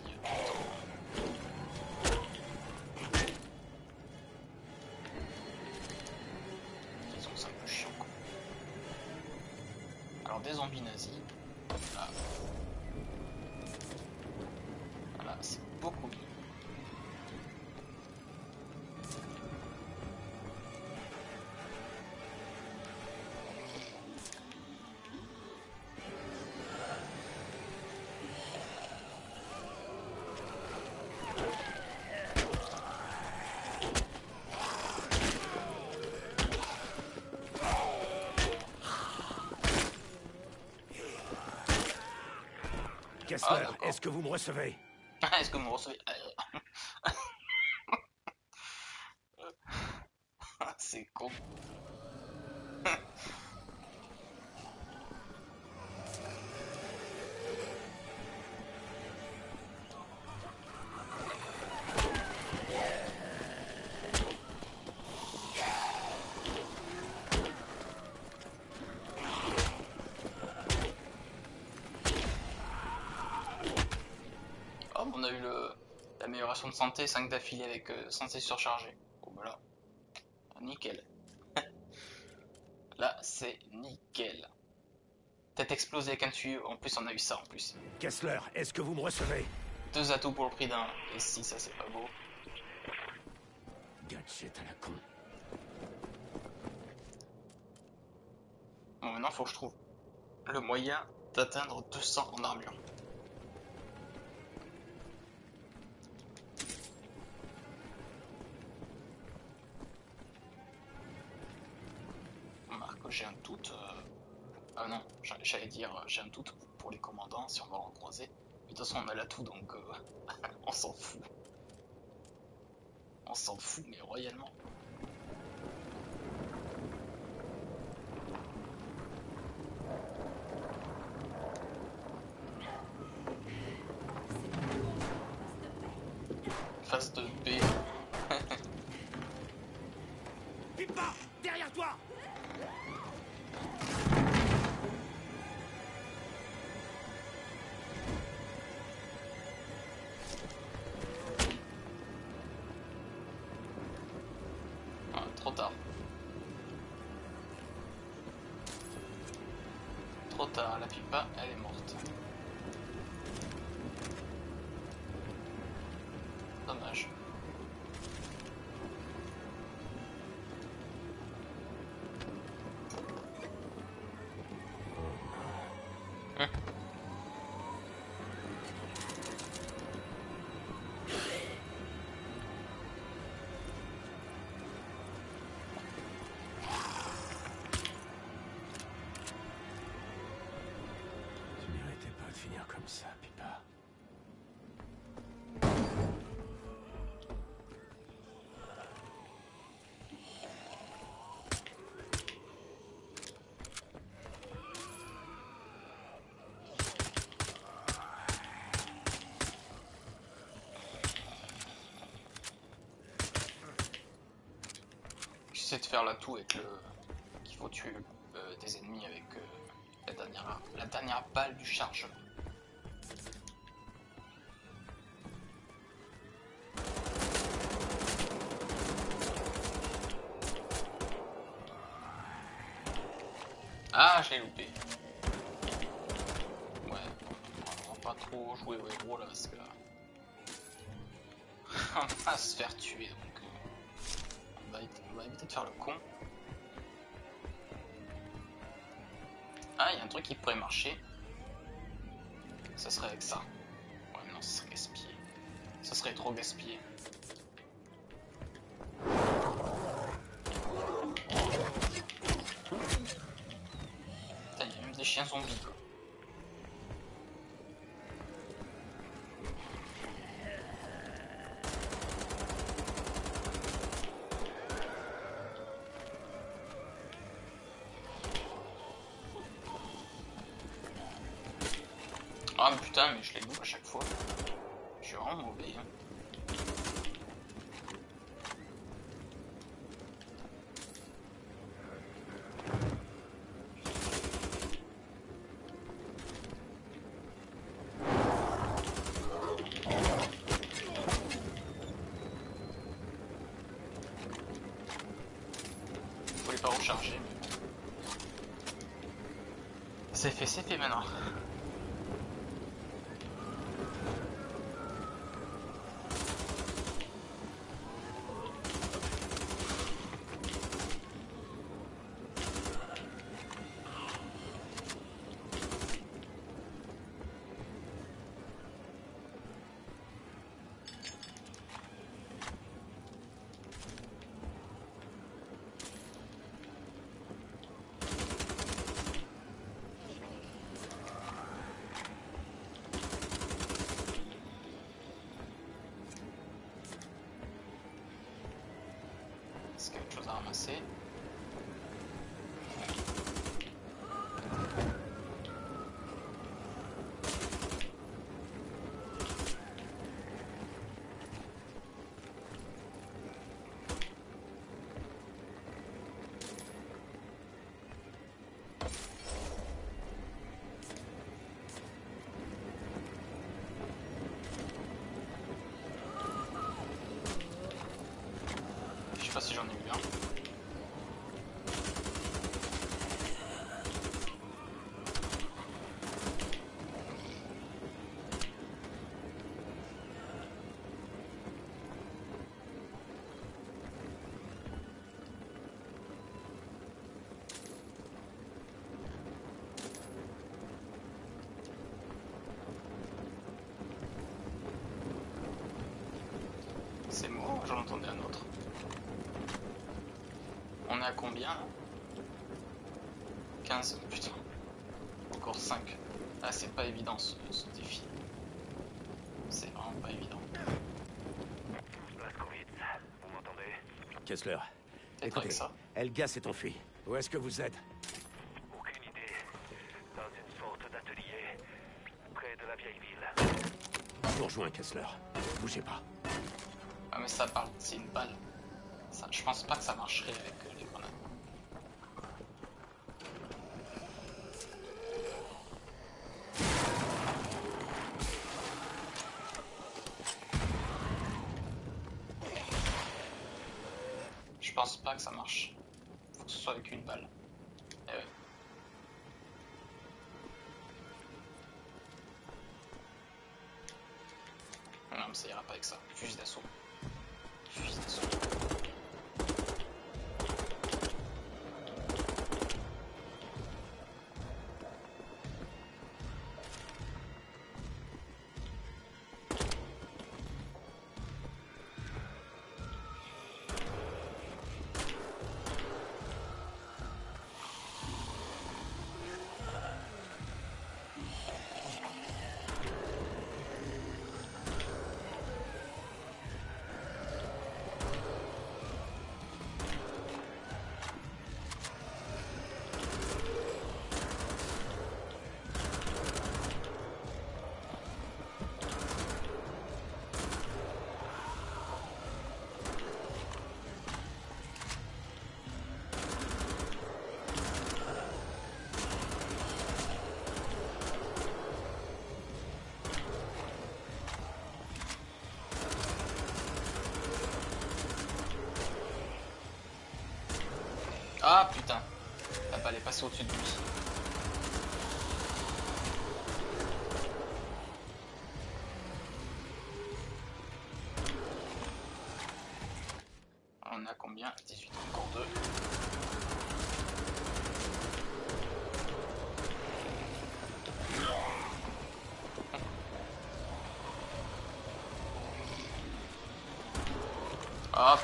Disons que c'est un peu chiant. quoi. Alors des zombies nazis. beaucoup. Ah, est-ce que vous me recevez? Est-ce que vous me recevez C'est con. on a eu de santé 5 d'affilée avec euh, santé surchargée. Bon voilà. Nickel. Là, c'est nickel. Tête explosée avec un tuyau. En plus, on a eu ça en plus. Kessler, est-ce que vous me recevez? Deux atouts pour le prix d'un. Et si, ça c'est pas beau. Gadget à la con. Bon, maintenant, faut que je trouve le moyen d'atteindre 200 en armure. J'ai un doute. Euh, ah non, j'allais dire, j'ai un doute pour les commandants si on va en croiser. Mais de toute façon, on a l'atout donc euh, on s'en fout. On s'en fout, mais royalement. La pipa, elle est morte. De faire la tout avec le qu'il faut tuer euh, des ennemis avec euh, la dernière la dernière balle du chargement. Ah, je l'ai loupé. Ouais, on va pas trop jouer au héros là parce que on va se faire tuer on de faire le con. Ah, il y a un truc qui pourrait marcher. Ça serait avec ça. Ouais, non, ça serait gaspillé. Ça serait trop gaspillé. il y a même des chiens zombies. Ah putain, mais je les loupe à chaque fois. Je suis vraiment mauvais. Hein. Faut les pas recharger. C'est fait, c'est fait maintenant. À ramasser. Je sais pas si j'en ai eu un. C'est moi, j'en entendais un autre. On est à combien là? 15, putain. Encore 5. Ah, c'est pas évident ce, ce défi. C'est vraiment pas évident. Vous m'entendez Kessler. Écoutez, avec ça. Elga s'est enfui. Où est-ce que vous êtes? Aucune idée. Dans une sorte d'atelier, près de la vieille ville. Je vous rejoins, Kessler. Bougez pas. Parle, c'est une balle. Je pense pas que ça marcherait avec euh, les grenades. Je pense pas que ça marche. Faut que ce soit avec une balle. Eh. Non, mais ça ira pas avec ça. Fusil d'assaut. Putain La balle est passée au-dessus de lui. On a combien? 18, encore 2. Ah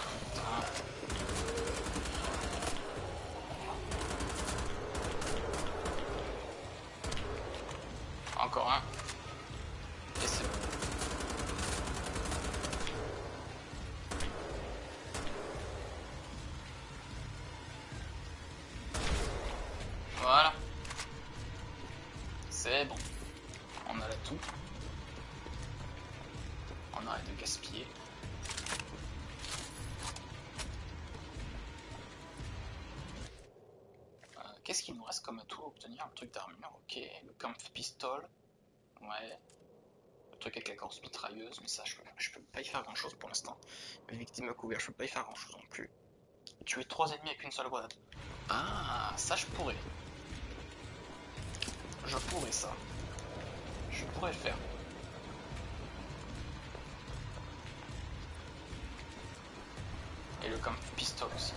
Qu'il nous reste comme atout à obtenir Un truc d'armure, ok. Le camp pistol. Ouais. Le truc avec la grosse mitrailleuse, mais ça, je peux, pas y faire grand chose pour l'instant. Victime à couvert, je peux pas y faire grand chose non plus. Tuer trois ennemis avec une seule grenade. Ah, ça, je pourrais. Je pourrais ça. Je pourrais le faire. Et le camp pistol aussi.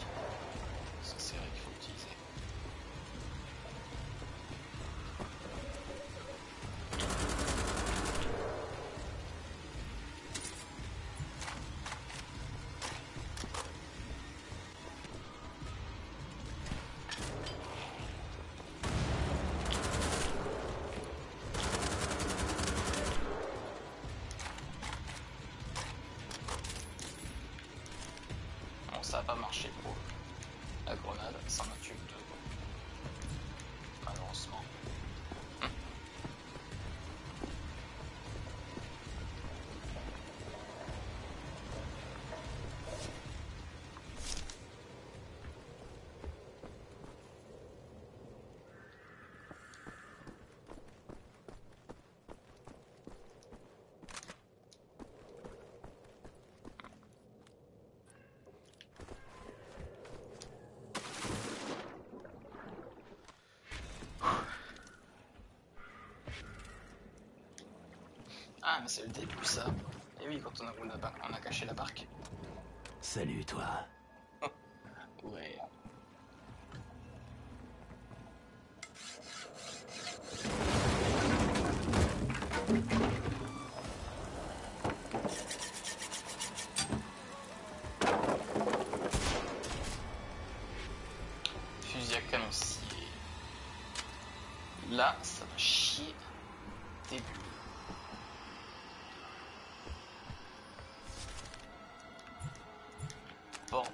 Ah, mais c'est le début, ça. Et oui, quand on a, on a, on a caché la barque. Salut, toi.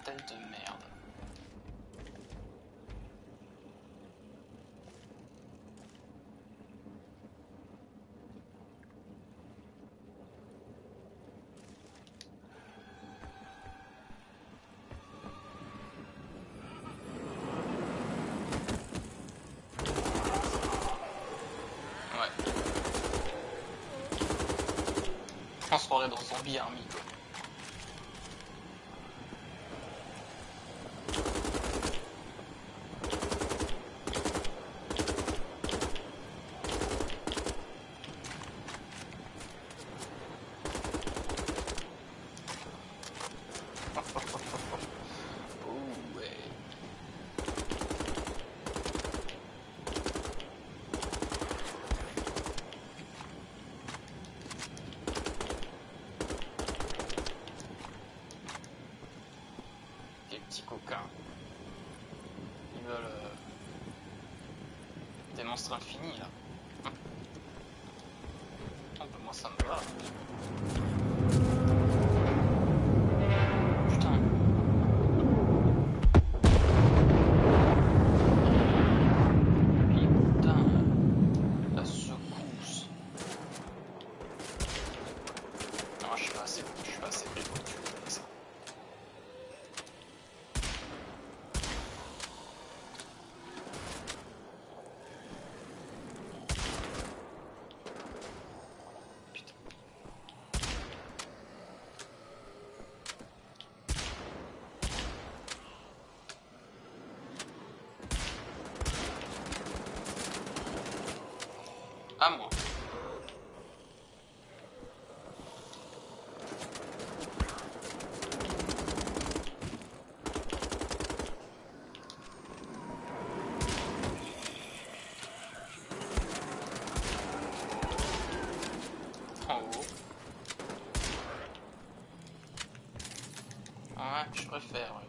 Bordel de merde. Dans Zombie Army. quoi. Oh ouais. Les petits coquins. Ils veulent euh, des monstres infinis là. Hum. Ah bah moi ça me va. Putain. Putain. La secousse. Non, je suis pas assez bon, je suis pas assez bon pour tuer ça. À moi. En haut. Ouais, je préfère. ouais.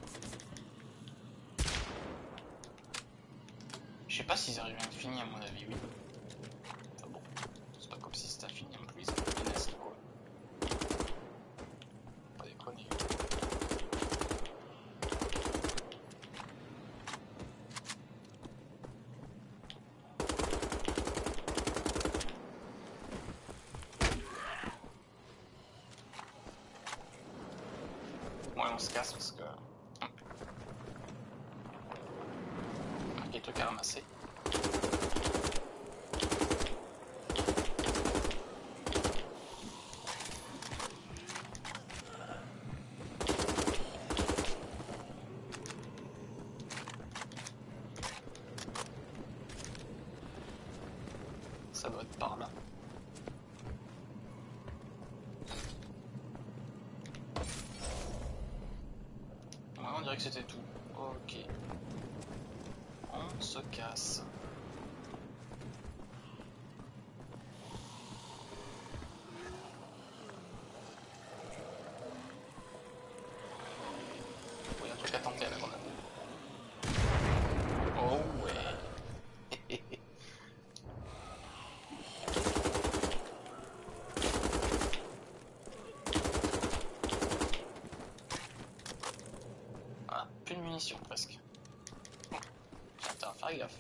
Je sais pas s'ils arrivent à infini à mon avis, oui. Enfin bon, c'est pas comme si c'était infini en plus, c'est finesse quoi. Pas. Ouais, on se casse parce que. A des trucs à ramasser. Ça doit être par là. Ouais, on dirait que c'était tout. Ok. On se casse. A un truc à tenter à la grenade. Oh ouais. Ah, plus de munitions presque. faire gaffe.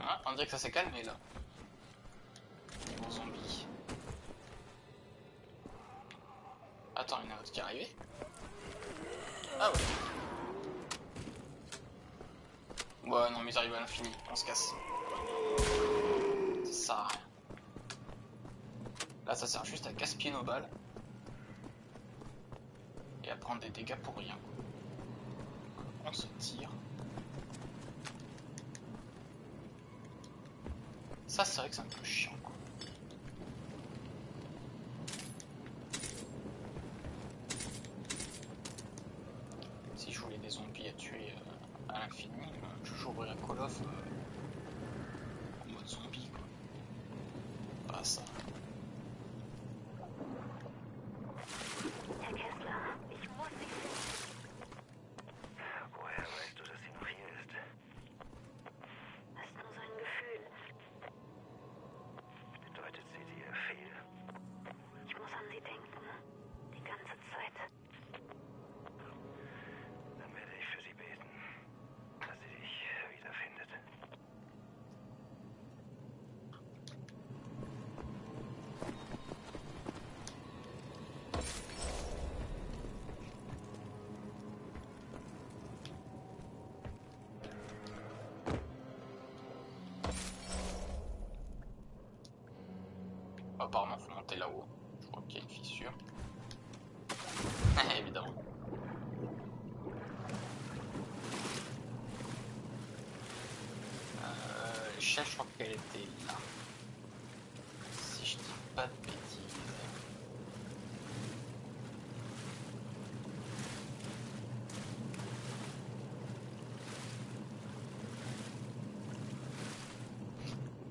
Ah, on dirait que ça s'est calmé là. Niveau zombie. Attends, il y en a un autre qui est arrivé. Ah ouais. Ouais, non, mais ils arrivent à l'infini, on se casse. Ça sert à rien. Là, ça sert juste à gaspiller nos balles. Et à prendre des dégâts pour rien. On se tire. Ça, c'est vrai que c'est un peu chiant. Quoi. Si je voulais des zombies à tuer euh, à l'infini, euh, je jouerais à Call of euh, en mode zombie. Quoi. Pas ça. Herr Kessler, ich muss Sie Woher weißt du, dass sie noch hier ist? Das ist nur so ein Gefühl. Bedeutet sie dir viel? Ich muss an sie denken. Die ganze Zeit. Dann werde ich für sie beten, dass sie dich wiederfindet. Apparemment, faut monter là-haut. Je crois qu'il y a une fissure. Évidemment. Euh, je crois qu'elle était là. Si je dis pas de bêtises.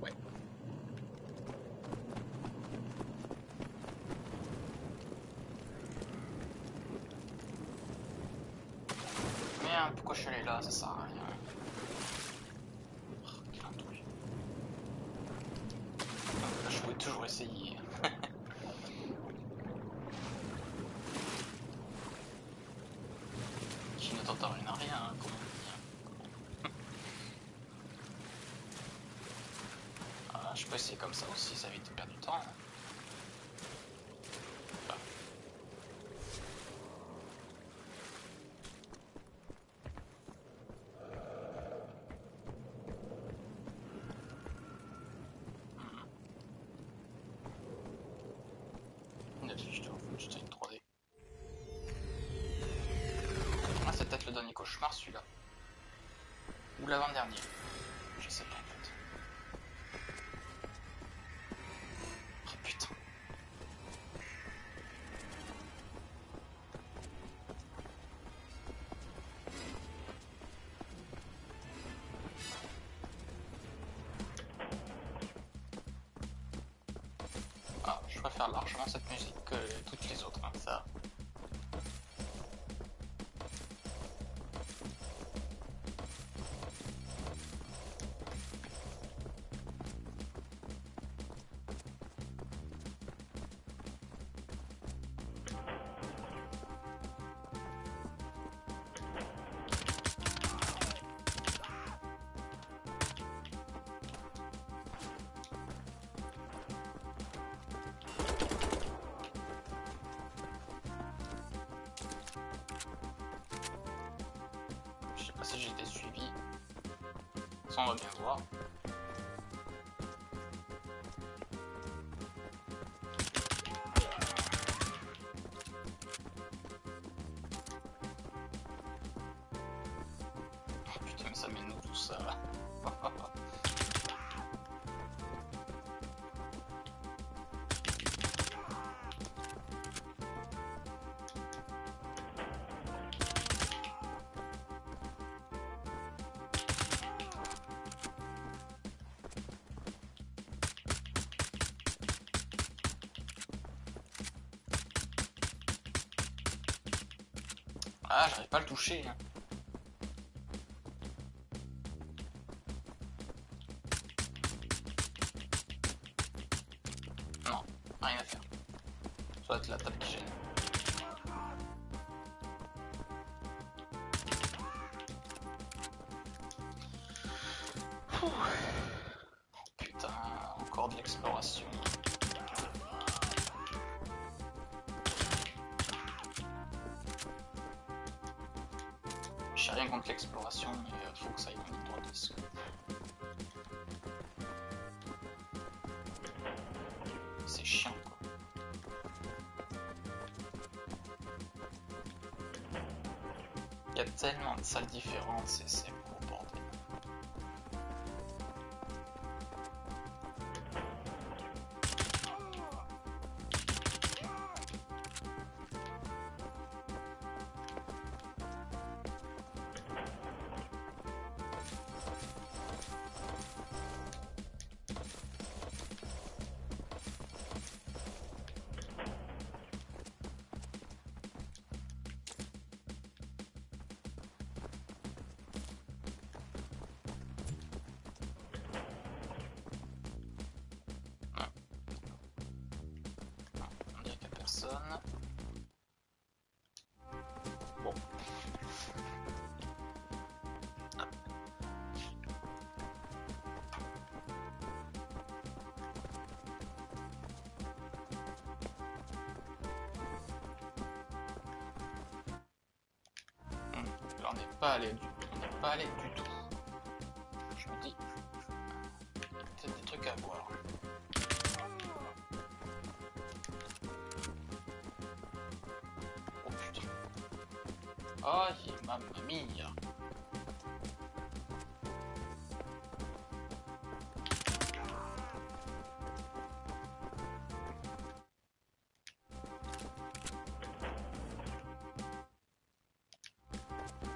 Ouais. Merde, je suis allé là Ça sert à rien. Oh, quel. Ah, Je pouvais toujours essayer. Qui ne tente rien à rien, hein, on. Ah, je peux essayer comme ça aussi, ça évite de perdre du temps. hein. Ah. Une affiche de Wolfenstein 3D. Ah, c'est peut-être le dernier cauchemar celui-là. Ou l'avant-dernier. Putain, ça mène où tout ça Ah, j'arrive pas à le toucher. hein. L'exploration, mais il faut que ça aille dans les droits de C'est chiant quoi. Il y a tellement de salles différentes, c'est Bon. Là, on n'est pas allé du, on n'est pas allé du tout. Mamma mia.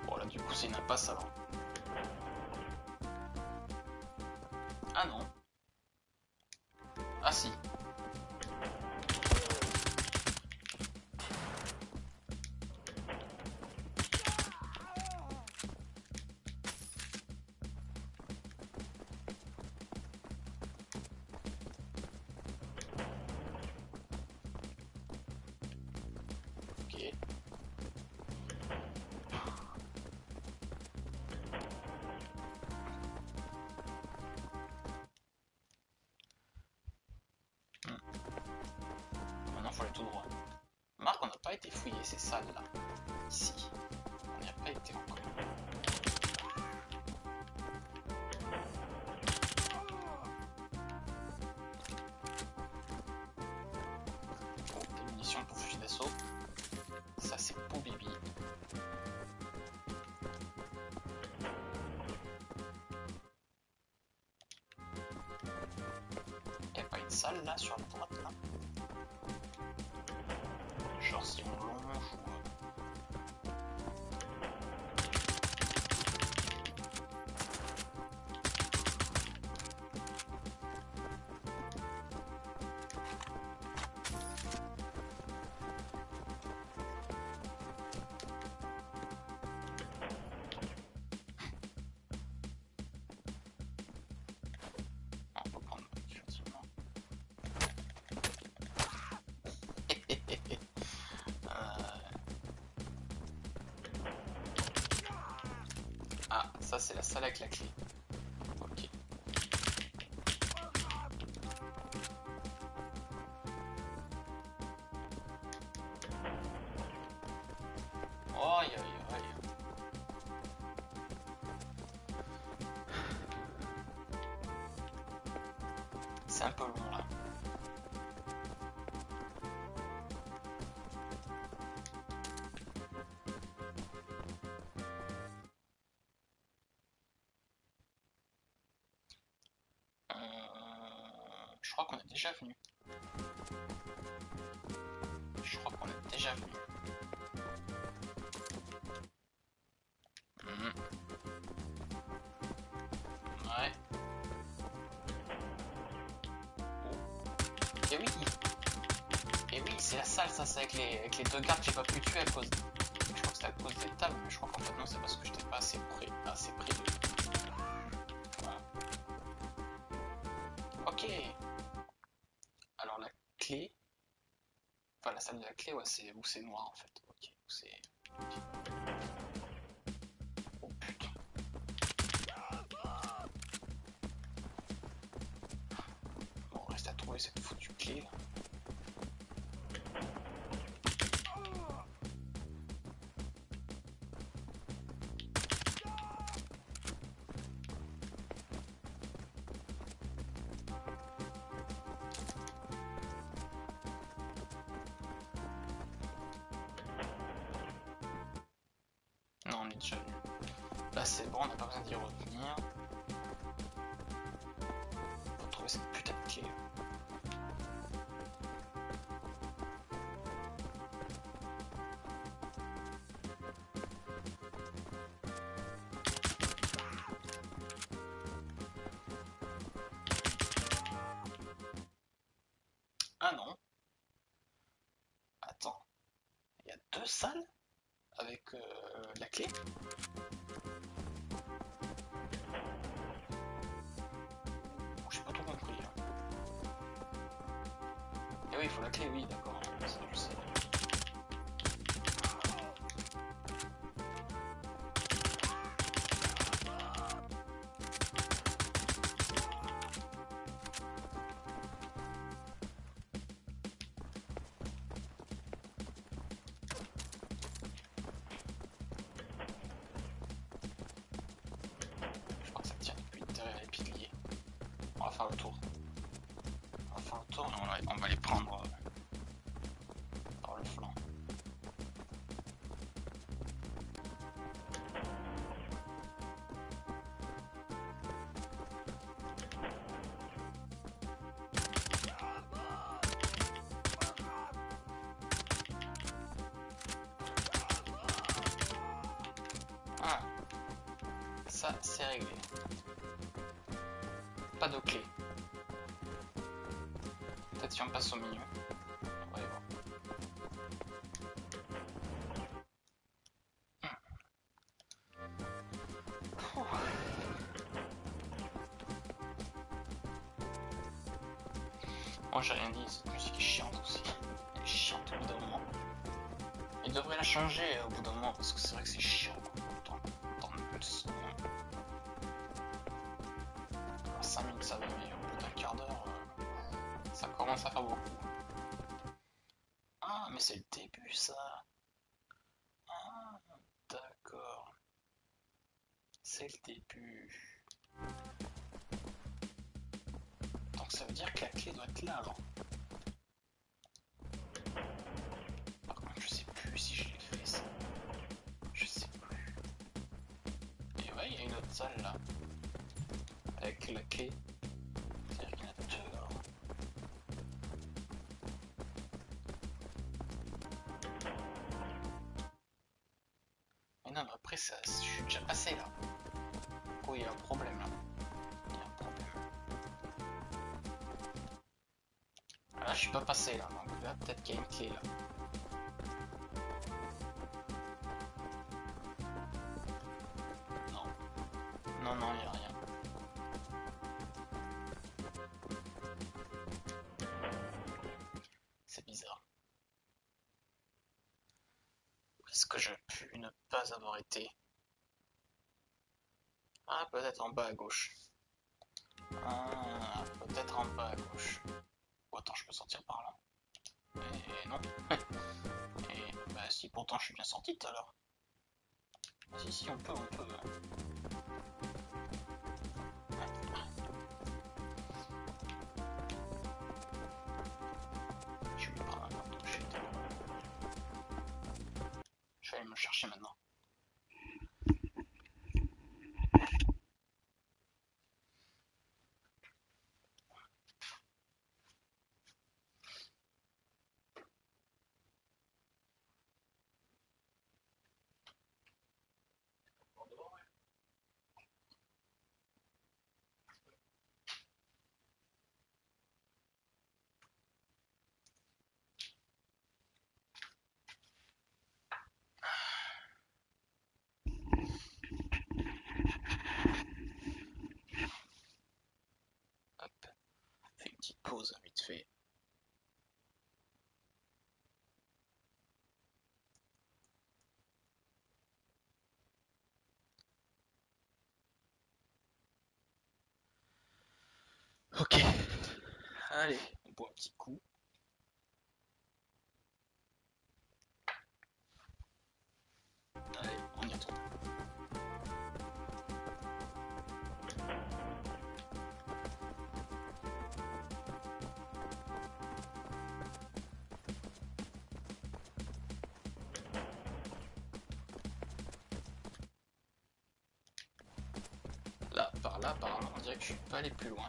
Bon là du coup c'est une impasse alors. Maintenant, faut aller tout droit. Marc, on n'a pas été fouillé ces salles là. Ici. On n'y a pas été encore. Oh, des munitions pour fusil d'assaut. Ça, c'est pour Bibi. Y'a pas une salle là sur la droite Genre. Ça c'est la salle avec la clé. Avec les, avec les deux gardes j'ai pas pu tuer à cause. Je crois que c'était à cause des tables, mais je crois qu'en fait non, c'est parce que j'étais pas assez près, assez près. Ok. Alors la clé. Enfin la salle de la clé, ouais, c'est où c'est noir en fait. Ok. Où c'est. Oh putain. Bon, trouver cette foutue Là c'est bon, on n'a pas besoin d'y revenir. Faut trouver cette putain de clé. Ah non. Attends. Il y a deux salles avec euh, la clé Bon, J'ai pas tout compris. hein. Eh oui, il faut la clé, oui, d'accord. C'est réglé. Pas de clé. Peut-être si on passe au milieu. Ah, mais c'est le début ça. Ah, d'accord. C'est le début. Donc ça veut dire que la clé doit être là alors. Par contre, je sais plus si je l'ai fait ça. Je sais plus. Et ouais, il y a une autre salle là. Avec la clé. Déjà passé là. Oh, il y a un problème là. Il y a un problème. Ah, Là, je suis pas passé là. Donc là, peut-être qu'il y a une clé là. En bas à gauche. Ah, peut-être en bas à gauche. Oh, attends, je peux sortir par là. Et non. Et bah si, pourtant je suis bien sorti tout à. Si, si, on peut, on peut. Petite pause vite fait. Là, par on dirait que je suis pas allé plus loin.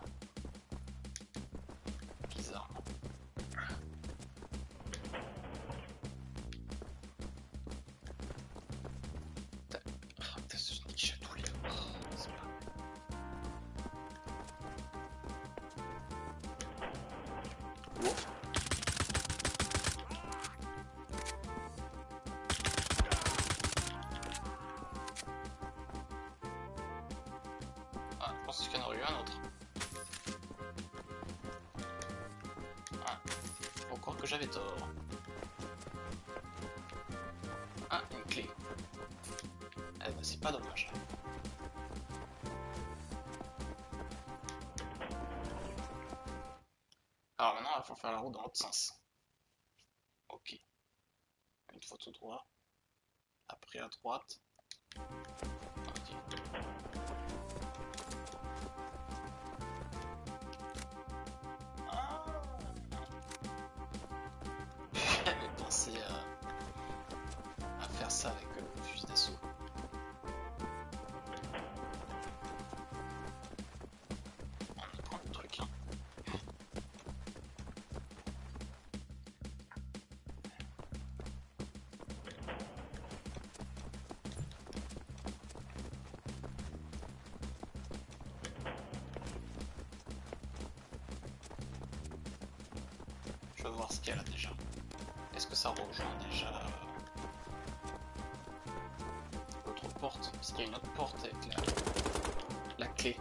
Falloir faire la route dans l'autre sens. Ok. Une fois tout droit. Après à droite. Voir ce qu'il y a là déjà. Est-ce que ça rejoint déjà euh, l'autre porte? Parce qu'il y a une autre porte avec la clé.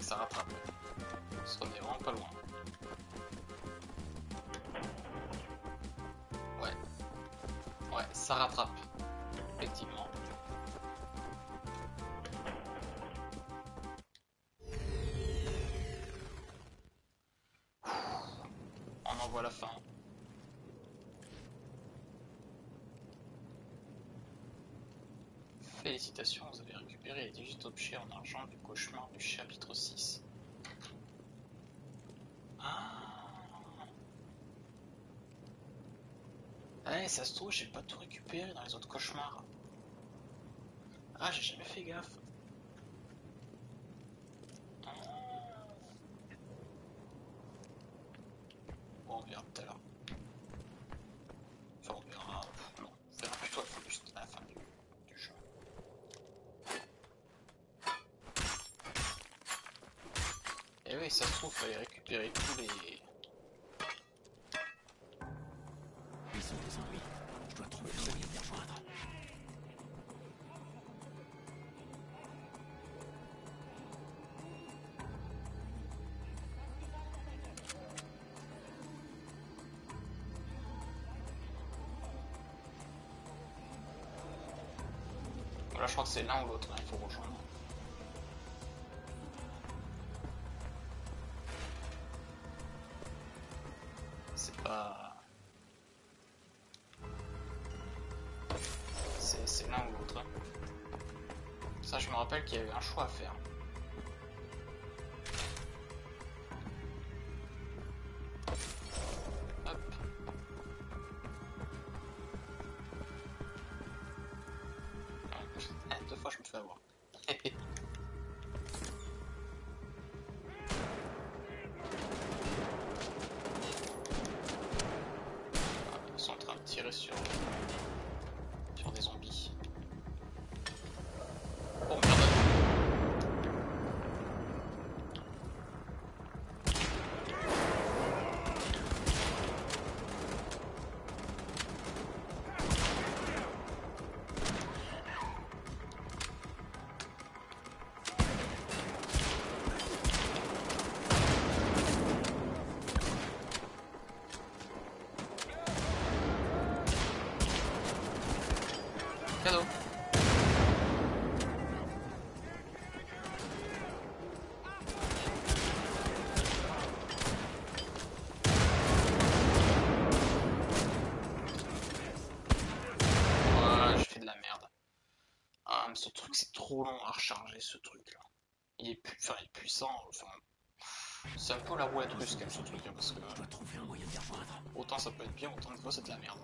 Ça rattrape. Parce qu'on est vraiment pas loin. Ouais. Ouais, ça rattrape. Effectivement. On en voit la fin. Félicitations, vous avez récupéré les 18 objets en argent du cauchemar du chapitre 6. Ah Eh, ça se trouve, j'ai pas tout récupéré dans les autres cauchemars. Ah, j'ai jamais fait gaffe. Crois que c'est l'un ou l'autre, hein, il faut rejoindre. C'est pas. C'est c'est l'un ou l'autre. Ça, je me rappelle qu'il y avait un choix à faire. Sont trop long à recharger ce truc là. Il est, pu... enfin, il est puissant, enfin. C'est un peu la roulette russe quand même ce truc, hein, parce que. Je trouver un moyen d'y rejoindre. Autant ça peut être bien, autant des fois c'est de la merde.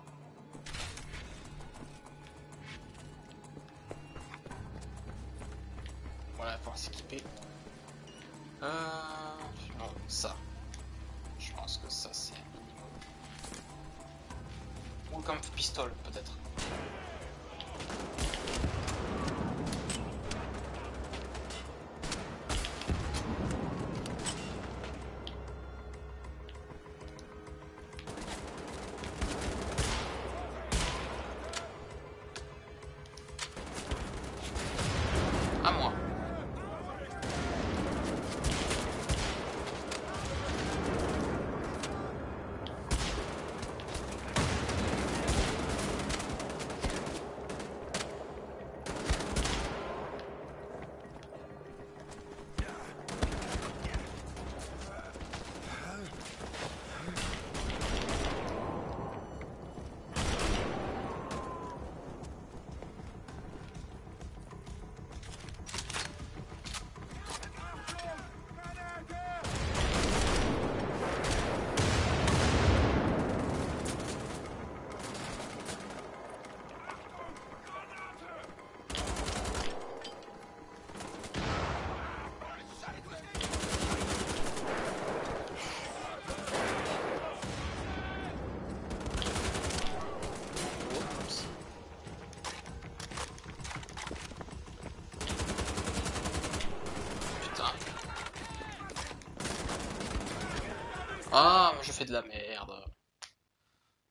Ah, mais je fais de la merde.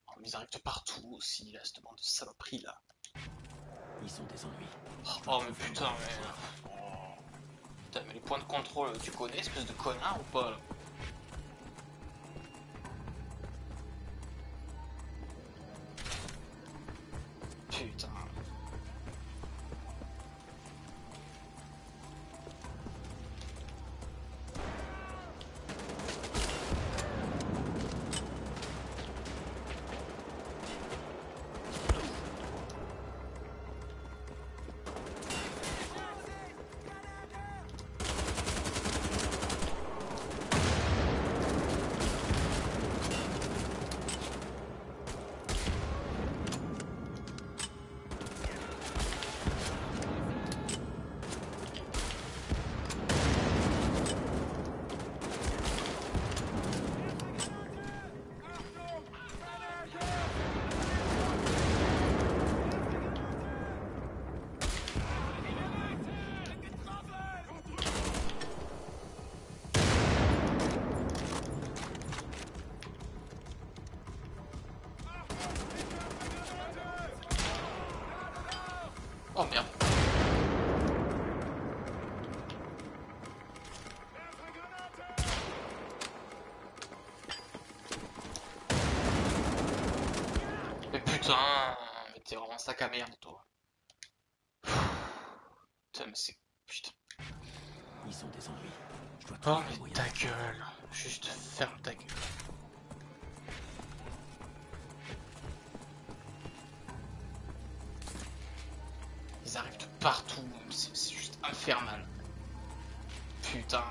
Oh, mais ils arrivent de partout aussi, là, cette bande de saloperies là. Ils sont des ennuis. Oh, mais putain, mais. Oh. Putain, mais les points de contrôle, tu connais, espèce de connard ou pas là? Toi. Putain mais c'est... Putain. Ils sont des ennuis. Je dois Oh mais ta gueule. Juste ferme ta gueule. Ils arrivent de partout, c'est juste infernal. Putain.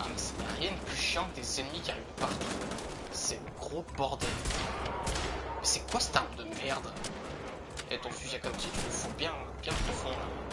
Ah mais c'est rien de plus chiant que des ennemis qui arrivent de partout. C'est le gros bordel. C'est quoi cette arme de merde Et ton fusil à comme tu le fous bien, bien profond là.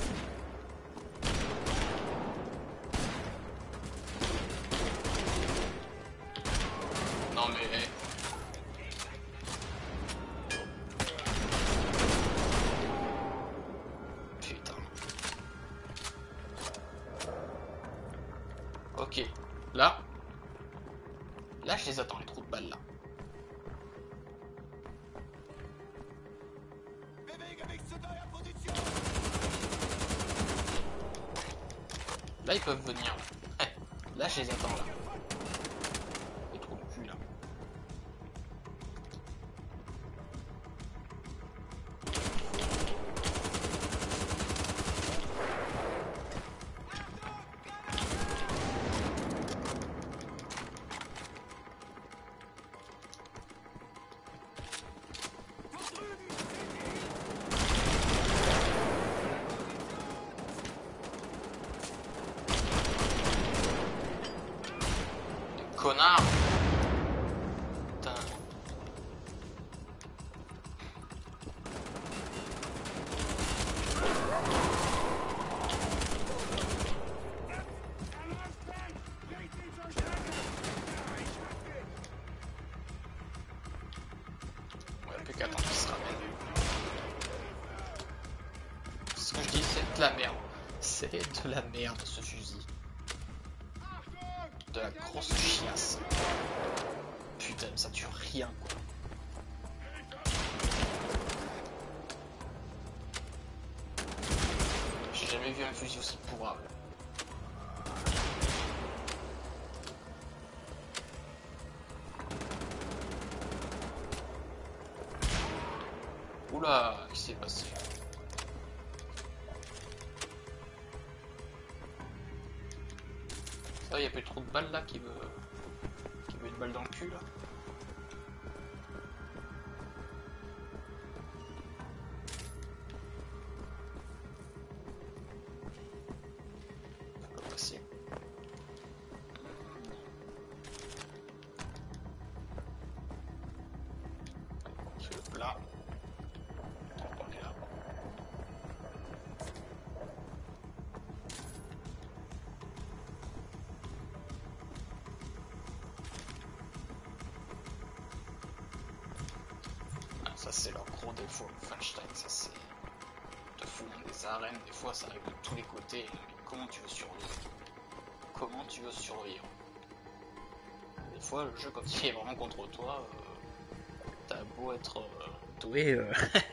Pourrable. Oula, qui s'est passé Ça, y a plus trop de balles là qui veut. qui veut une balle dans le cul là. Toi, euh, t'as beau être euh, doué,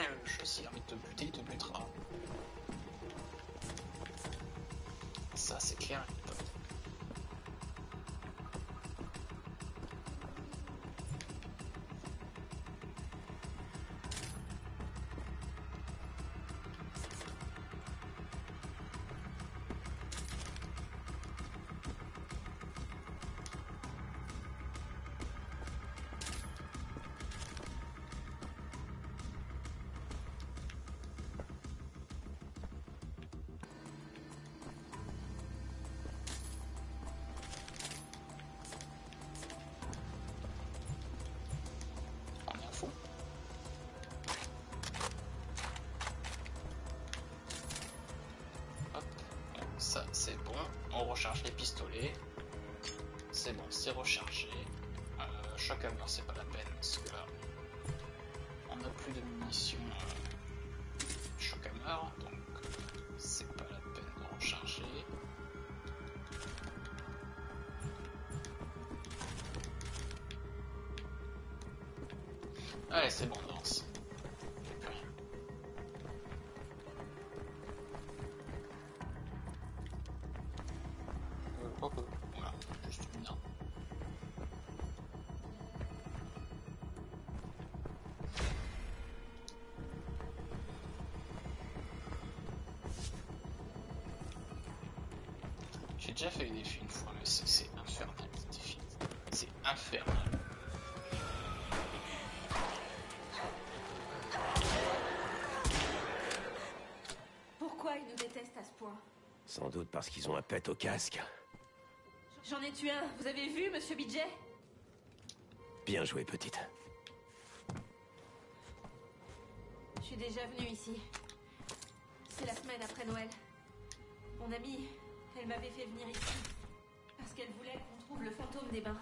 Allez, c'est bon, on avance. Plus rien. Hop, hop, voilà, juste une arme. J'ai déjà fait les défis une fois, mais c'est infernal les défis. C'est infernal. Sans doute parce qu'ils ont un pet au casque. J'en ai tué un. Vous avez vu, monsieur Bidget Bien joué, petite. Je suis déjà venue ici. C'est la semaine après Noël. Mon amie, elle m'avait fait venir ici. Parce qu'elle voulait qu'on trouve le fantôme des bains.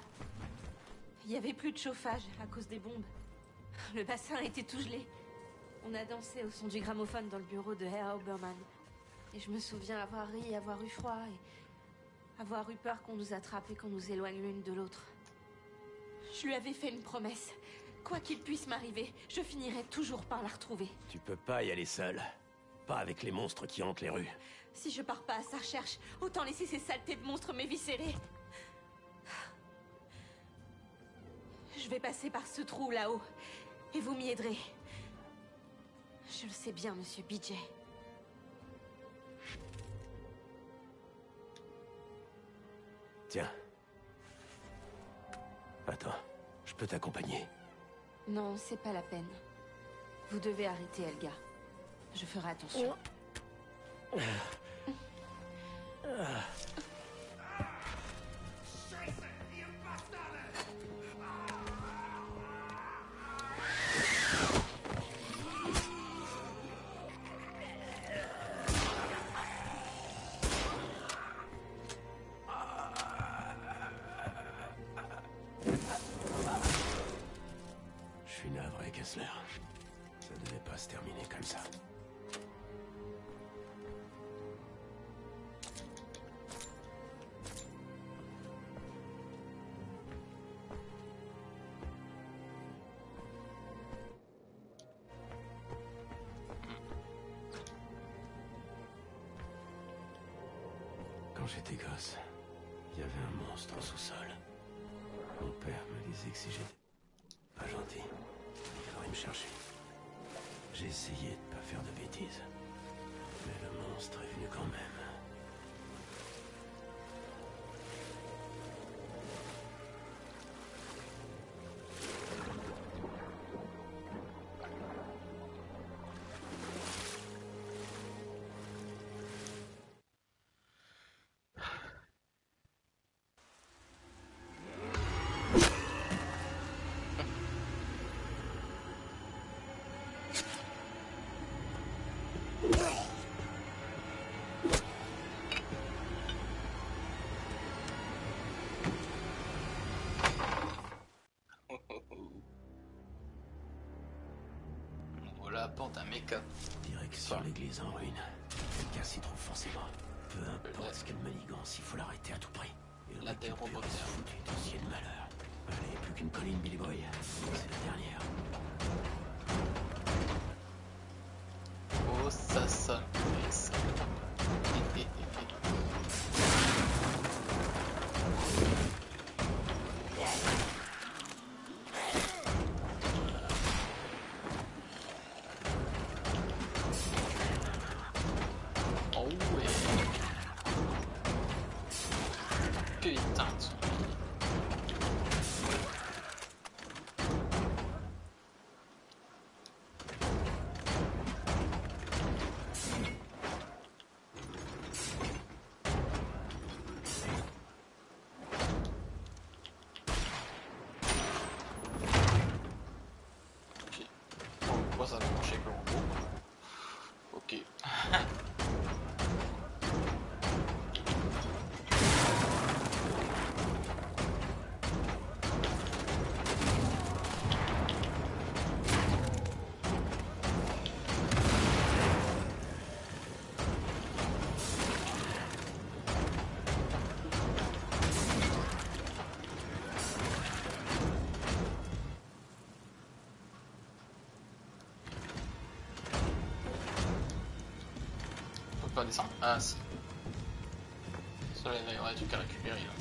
Il y avait plus de chauffage à cause des bombes. Le bassin était tout gelé. On a dansé au son du gramophone dans le bureau de Herr Obermann. Et je me souviens avoir ri, avoir eu froid et avoir eu peur qu'on nous attrape et qu'on nous éloigne l'une de l'autre. Je lui avais fait une promesse. Quoi qu'il puisse m'arriver, je finirai toujours par la retrouver. Tu peux pas y aller seul. Pas avec les monstres qui hantent les rues. Si je pars pas à sa recherche, autant laisser ces saletés de monstres m'éviscérer. Je vais passer par ce trou là-haut. Et vous m'y aiderez. Je le sais bien, monsieur BJ. Tiens. Attends, je peux t'accompagner. Non, c'est pas la peine. Vous devez arrêter, Elga. Je ferai attention. Ihr Bastarde! J'étais gosse, il y avait un monstre au sous-sol. Mon père me disait que si j'étais pas gentil, il faudrait me chercher. J'ai essayé de pas faire de bêtises, Porte un méca. Direction l'église en ruine. Quelqu'un s'y trouve forcément. Peu importe ce qu'elle manigance, il faut l'arrêter à tout prix. Et La terre foutu dossier de malheur. Allez, plus qu'une colline, Billy Boy. C'est la dernière. Ah si. Y aurait des trucs à récupérer là.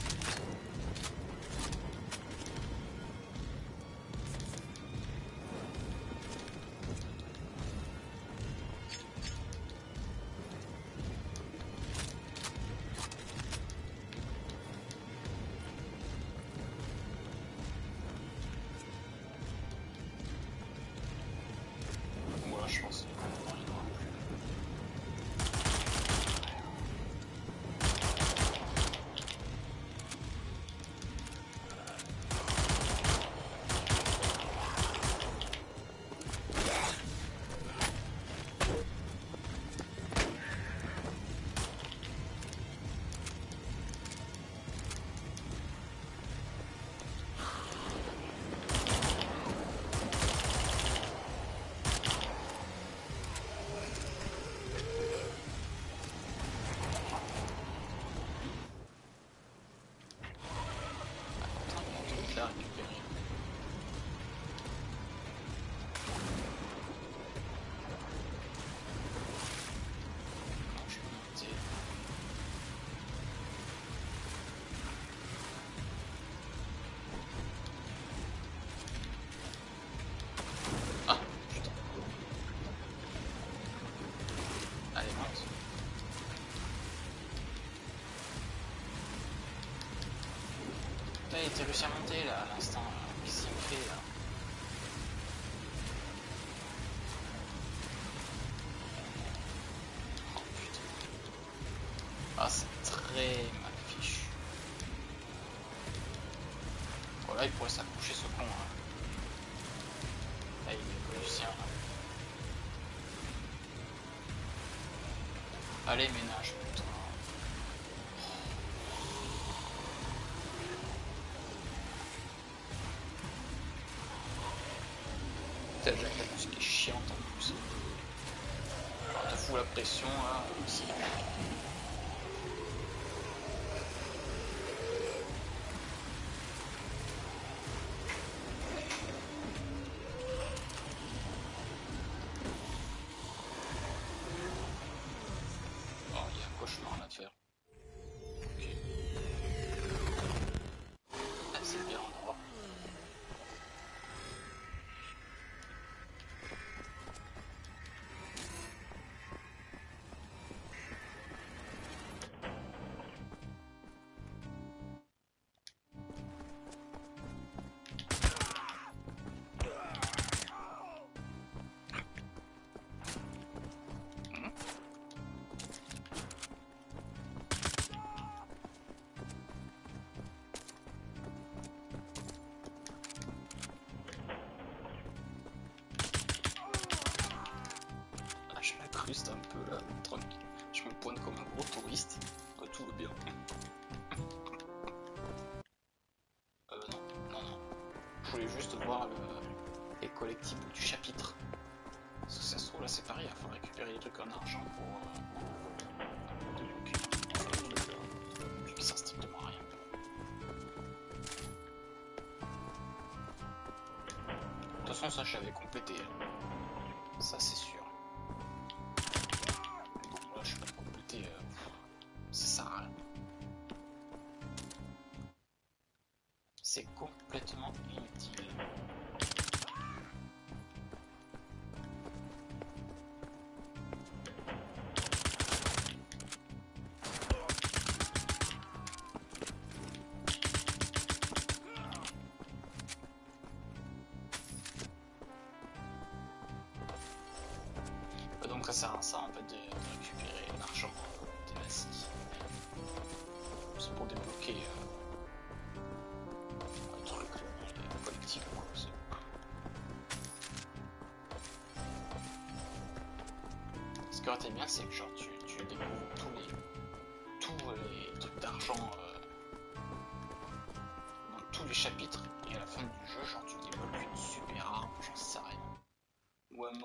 Il était réussi à monter là à l'instant. Qu'est-ce qu'il me fait là Oh putain. Ah, c'est très mal fichu. Bon, là, il pourrait s'accrocher ce con. Hein. Là, il est. Là. Allez, ménage. Est chiante en plus. Alors, te fous la pression là. aussi. Euh, non, non, non. Je voulais juste voir le... les collectibles du chapitre. Parce que ça se trouve là c'est pareil, il faut récupérer des trucs en argent pour... Euh... Ça sert strictement rien. De toute façon ça j'avais complété. Ça c'est sûr.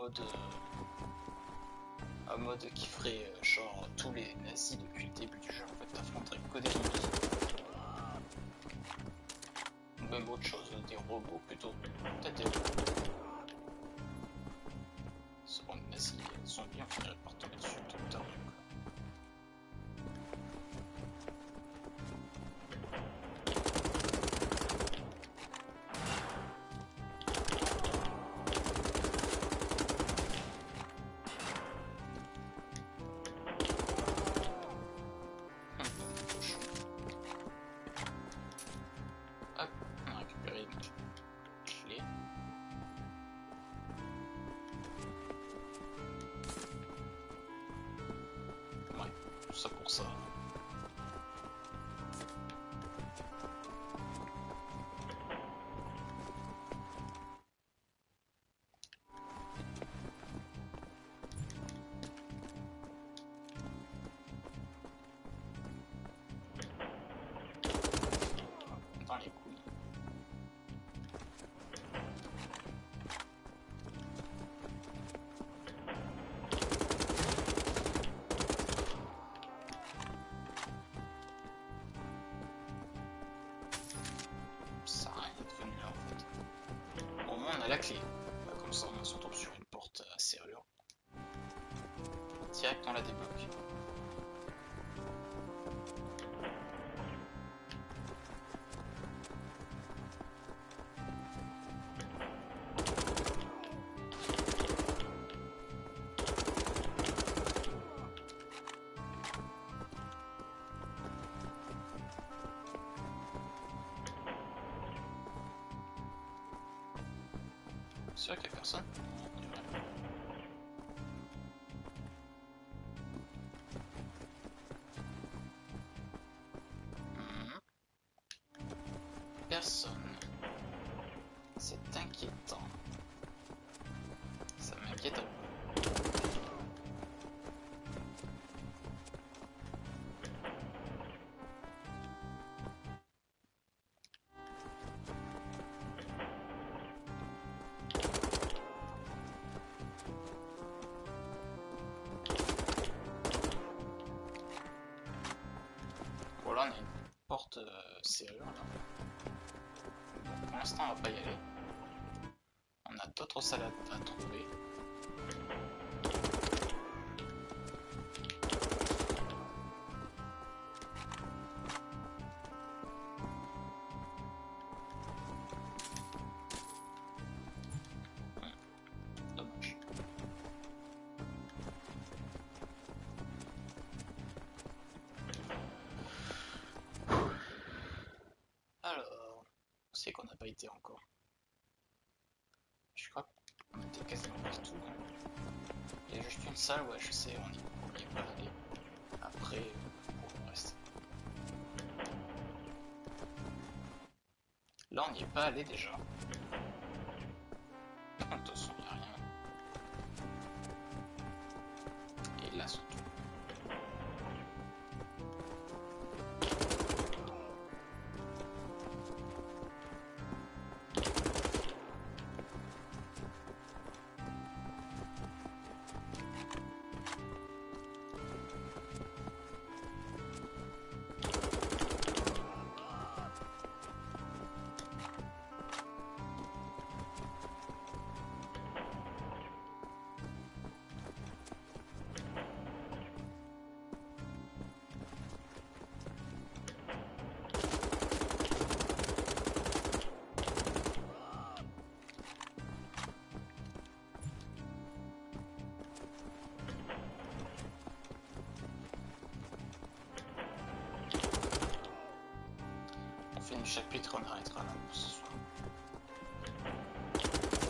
Euh, un mode qui ferait euh, genre tous les nazis depuis le début du jeu en fait t'affronterais que des. Ou même autre chose, des robots plutôt. Peut-être des robots. C'est bon, les nazis, les zombies, on par tomber dessus tout le temps. A la clé. Comme ça on se retrouve sur sûr qu'il y a personne pour l'instant, on va pas y aller. On a d'autres salles à, à trouver. Encore. Je crois qu'on était quasiment partout. Il y a juste une salle, ouais, je sais, on y, pas allé. Après, pour le reste. Là, on n'y est pas allé déjà.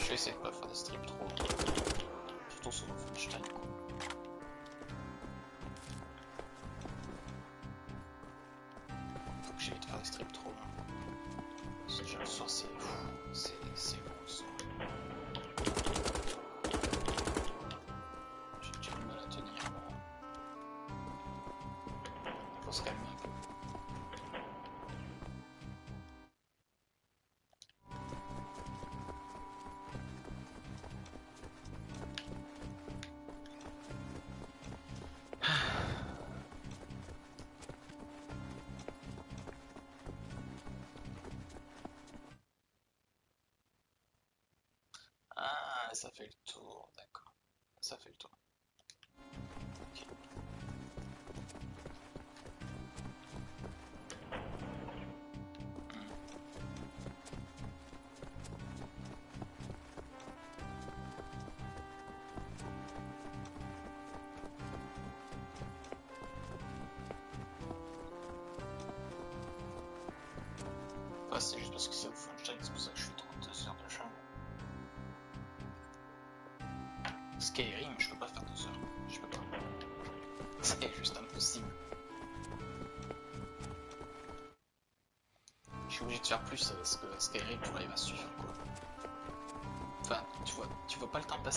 Je vais essayer de pas faire des strips trop. Surtout sur Wolfenstein quoi.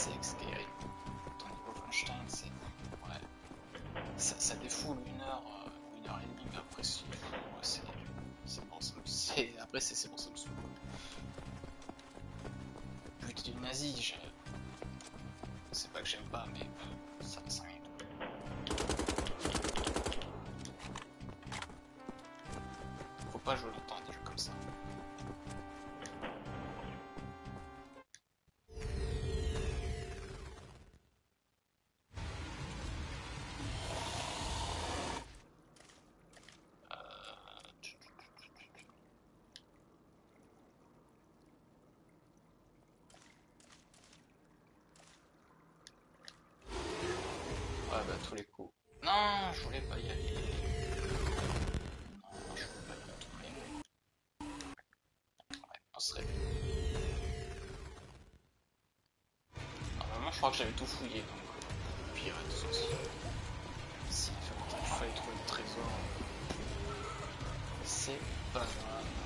Avec Skyrim. Ton niveau Wolfenstein, c'est. Ouais. Ça, défoule une heure, euh, une heure et demie, après, c'est. Ouais, c'est. C'est bon, ça me. c'est- Après, c'est c'est bon, ça me saoule. But du nazi, je. C'est pas que j'aime pas, mais ça me cingle. Faut pas jouer Bah tous les coups. Non, je voulais pas y aller. Non, je voulais pas y retourner. Ouais, on se réveille. Normalement, je crois que j'avais tout fouillé, donc euh, toute façon. Si, il fallait trouver le trésor. C'est pas grave.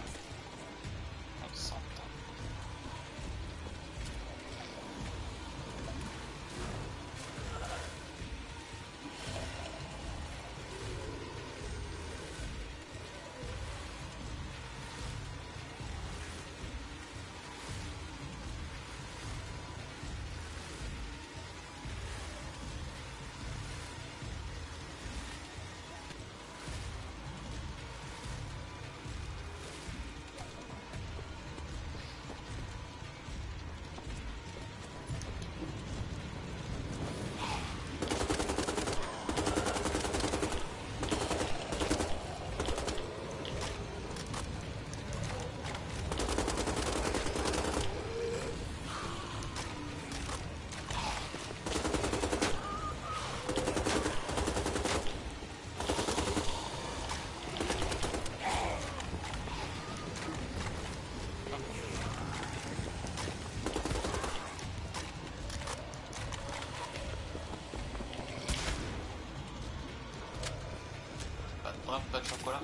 Pas de chocolat.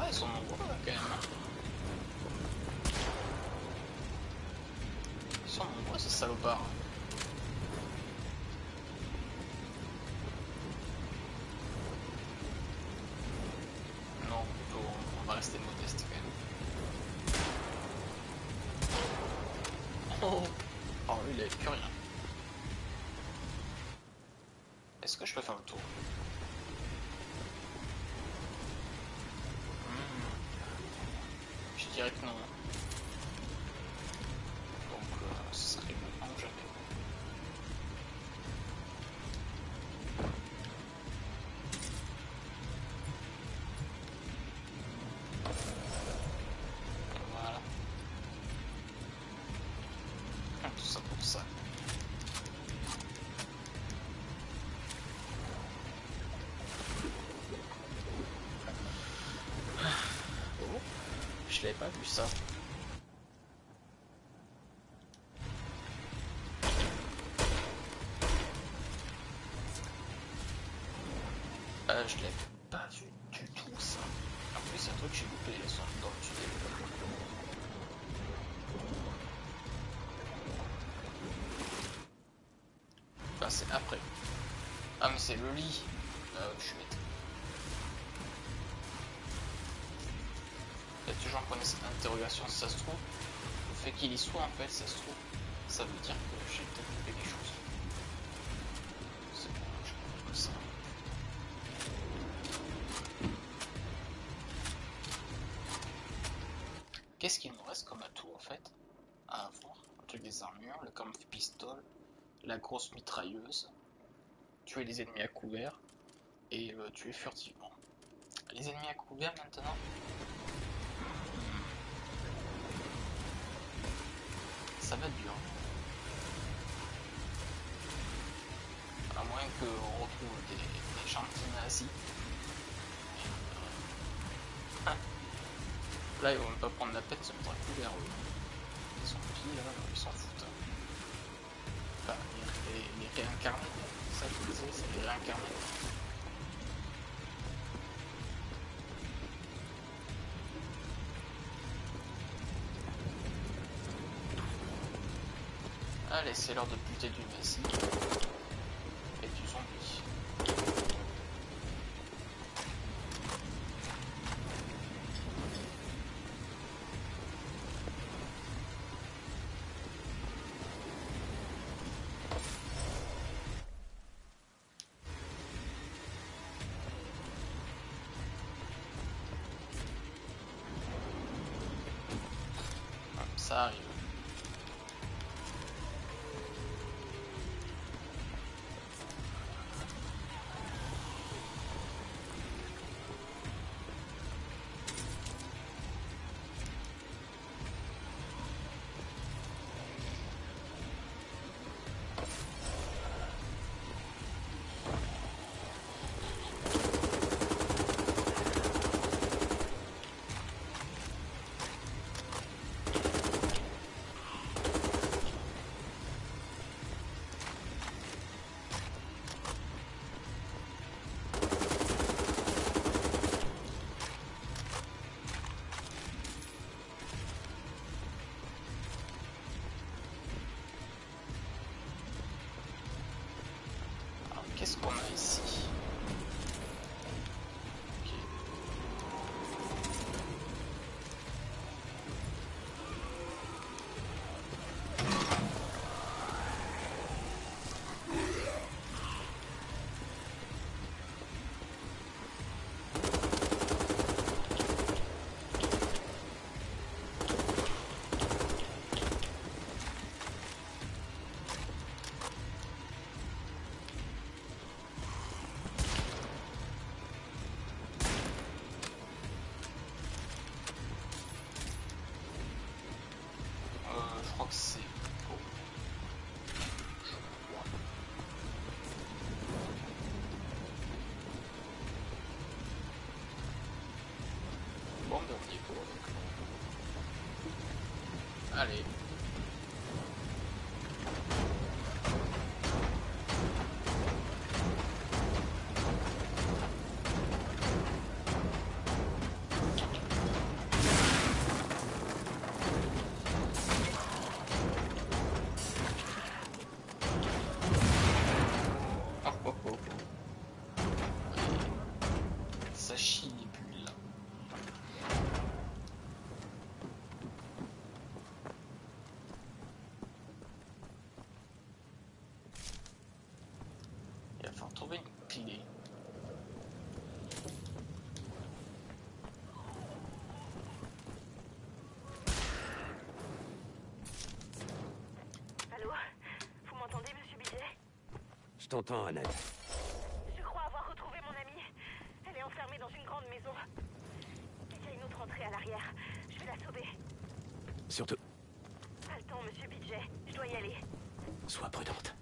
Ah, ils sont nombreux là quand même. hein. Ils sont nombreux ces salopards. Non. Donc, euh, ce serait ou jamais. Voilà. Tout ça pour ça. Je l'avais pas vu ça. Euh, je l'ai pas vu du tout ça. En plus, c'est un truc que j'ai loupé dans le tunnel. C'est après. Ah, mais c'est le lit. Euh, je suis d'interrogation si ça se trouve. Le fait qu'il y soit, en fait, ça se trouve, ça veut dire que j'ai peut-être loupé quelque chose. C'est bon, je ça. Qu'est-ce qu'il nous reste comme atout en fait à avoir? Un truc des armures, le camp pistol, la grosse mitrailleuse, tuer les ennemis à couvert et euh, tuer furtivement. Les ennemis à couvert maintenant Ça va être dur. À moins qu'on retrouve des, des gentils nazis. Là, ils vont pas prendre la peine de se mettre à couvert, eux. Ils sont pis, là, ils s'en foutent. Enfin, les, les, réincarnés, ça je disais, c'est les réincarnés. Allez, c'est l'heure de buter du nazi Alors, qu'est-ce qu'on a ici Bon, ben on y est pour donc. Allez. Il va falloir trouver une clé. Allô? Vous m'entendez, monsieur Billet? Je t'entends, Annette. Je crois avoir retrouvé mon amie. Elle est enfermée dans une grande maison. Il y a une autre entrée à l'arrière. Je vais la sauver. Surtout, Pas le temps, monsieur Budget. Je dois y aller. sois prudente.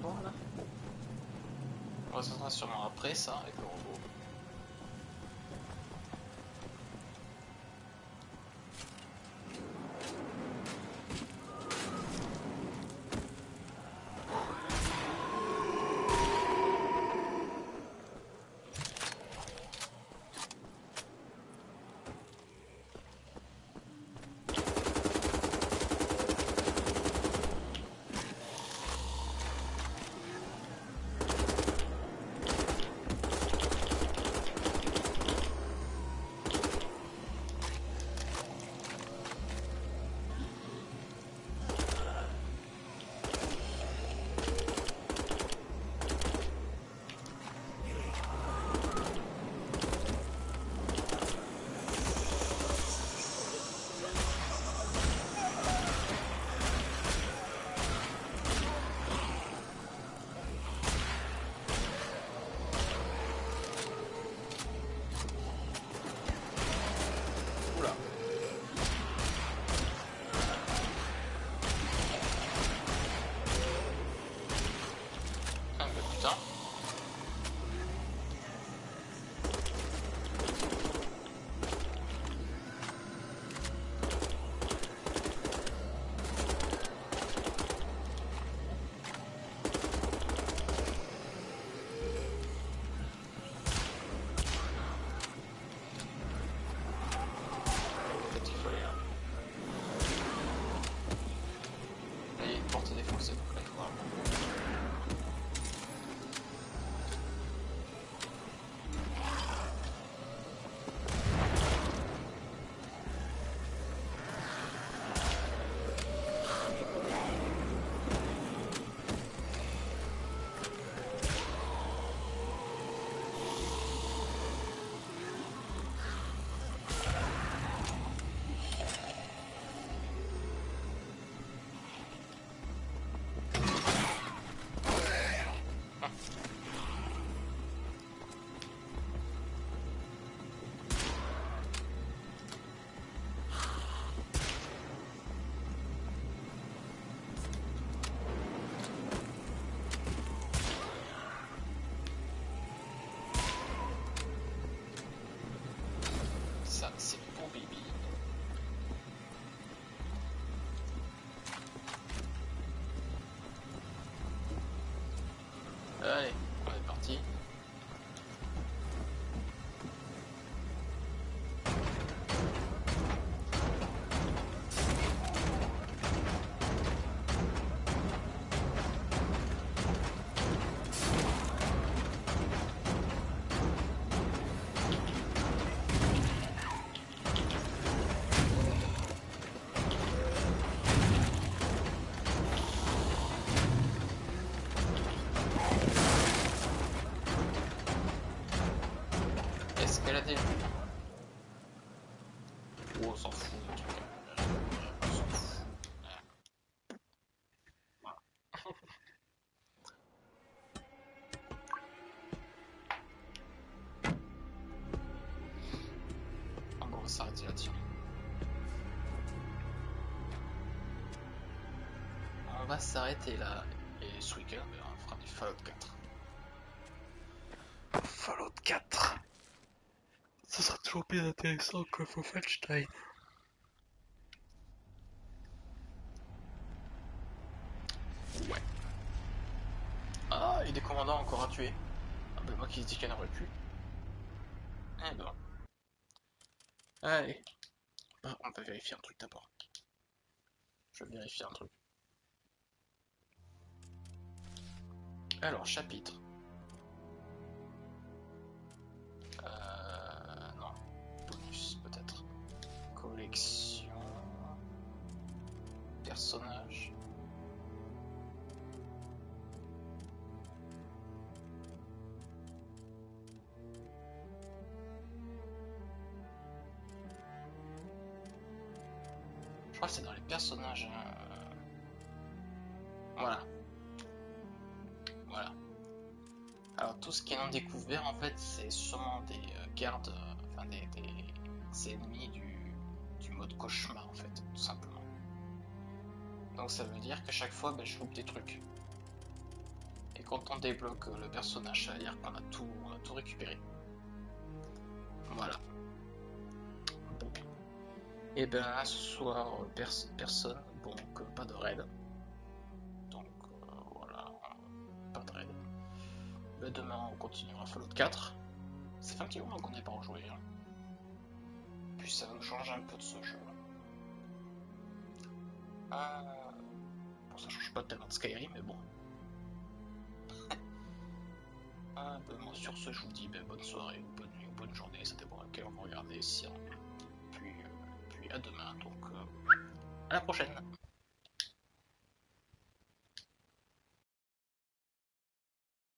Voir là On sera sûrement après ça, Спасибо. On va s'arrêter là. Et ce week-end, ben, on fera du Fallout 4. Fallout 4 Ce sera toujours plus intéressant que Wolfenstein. Ouais. Ah, et des commandants encore à tuer. Ah bah moi qui dis qu'il n'y en aurait plus. Eh ben. Allez. Vérifier un truc d'abord. Je vais vérifier un truc. Alors, chapitre. Euh, enfin des, ennemis du, mode cauchemar en fait, tout simplement. Donc ça veut dire qu'à chaque fois ben, je loupe des trucs. quand on débloque le personnage, ça veut dire qu'on a tout, on a tout récupéré. Voilà. Et ben ce soir, personne, donc pas de raid. Donc euh, voilà, pas de raid. Mais demain on continuera Fallout 4. Fait un petit moment qu'on n'est pas rejoué. Hein. Puis ça nous change un peu de ce jeu. Ah, bon, ça change pas tellement de Skyrim, mais bon. ah, ben, moi sur ce, je vous dis ben, bonne soirée, bonne nuit, bonne journée, ça dépend à quel on va regarder. Si, puis, euh, puis à demain, donc euh, à la prochaine.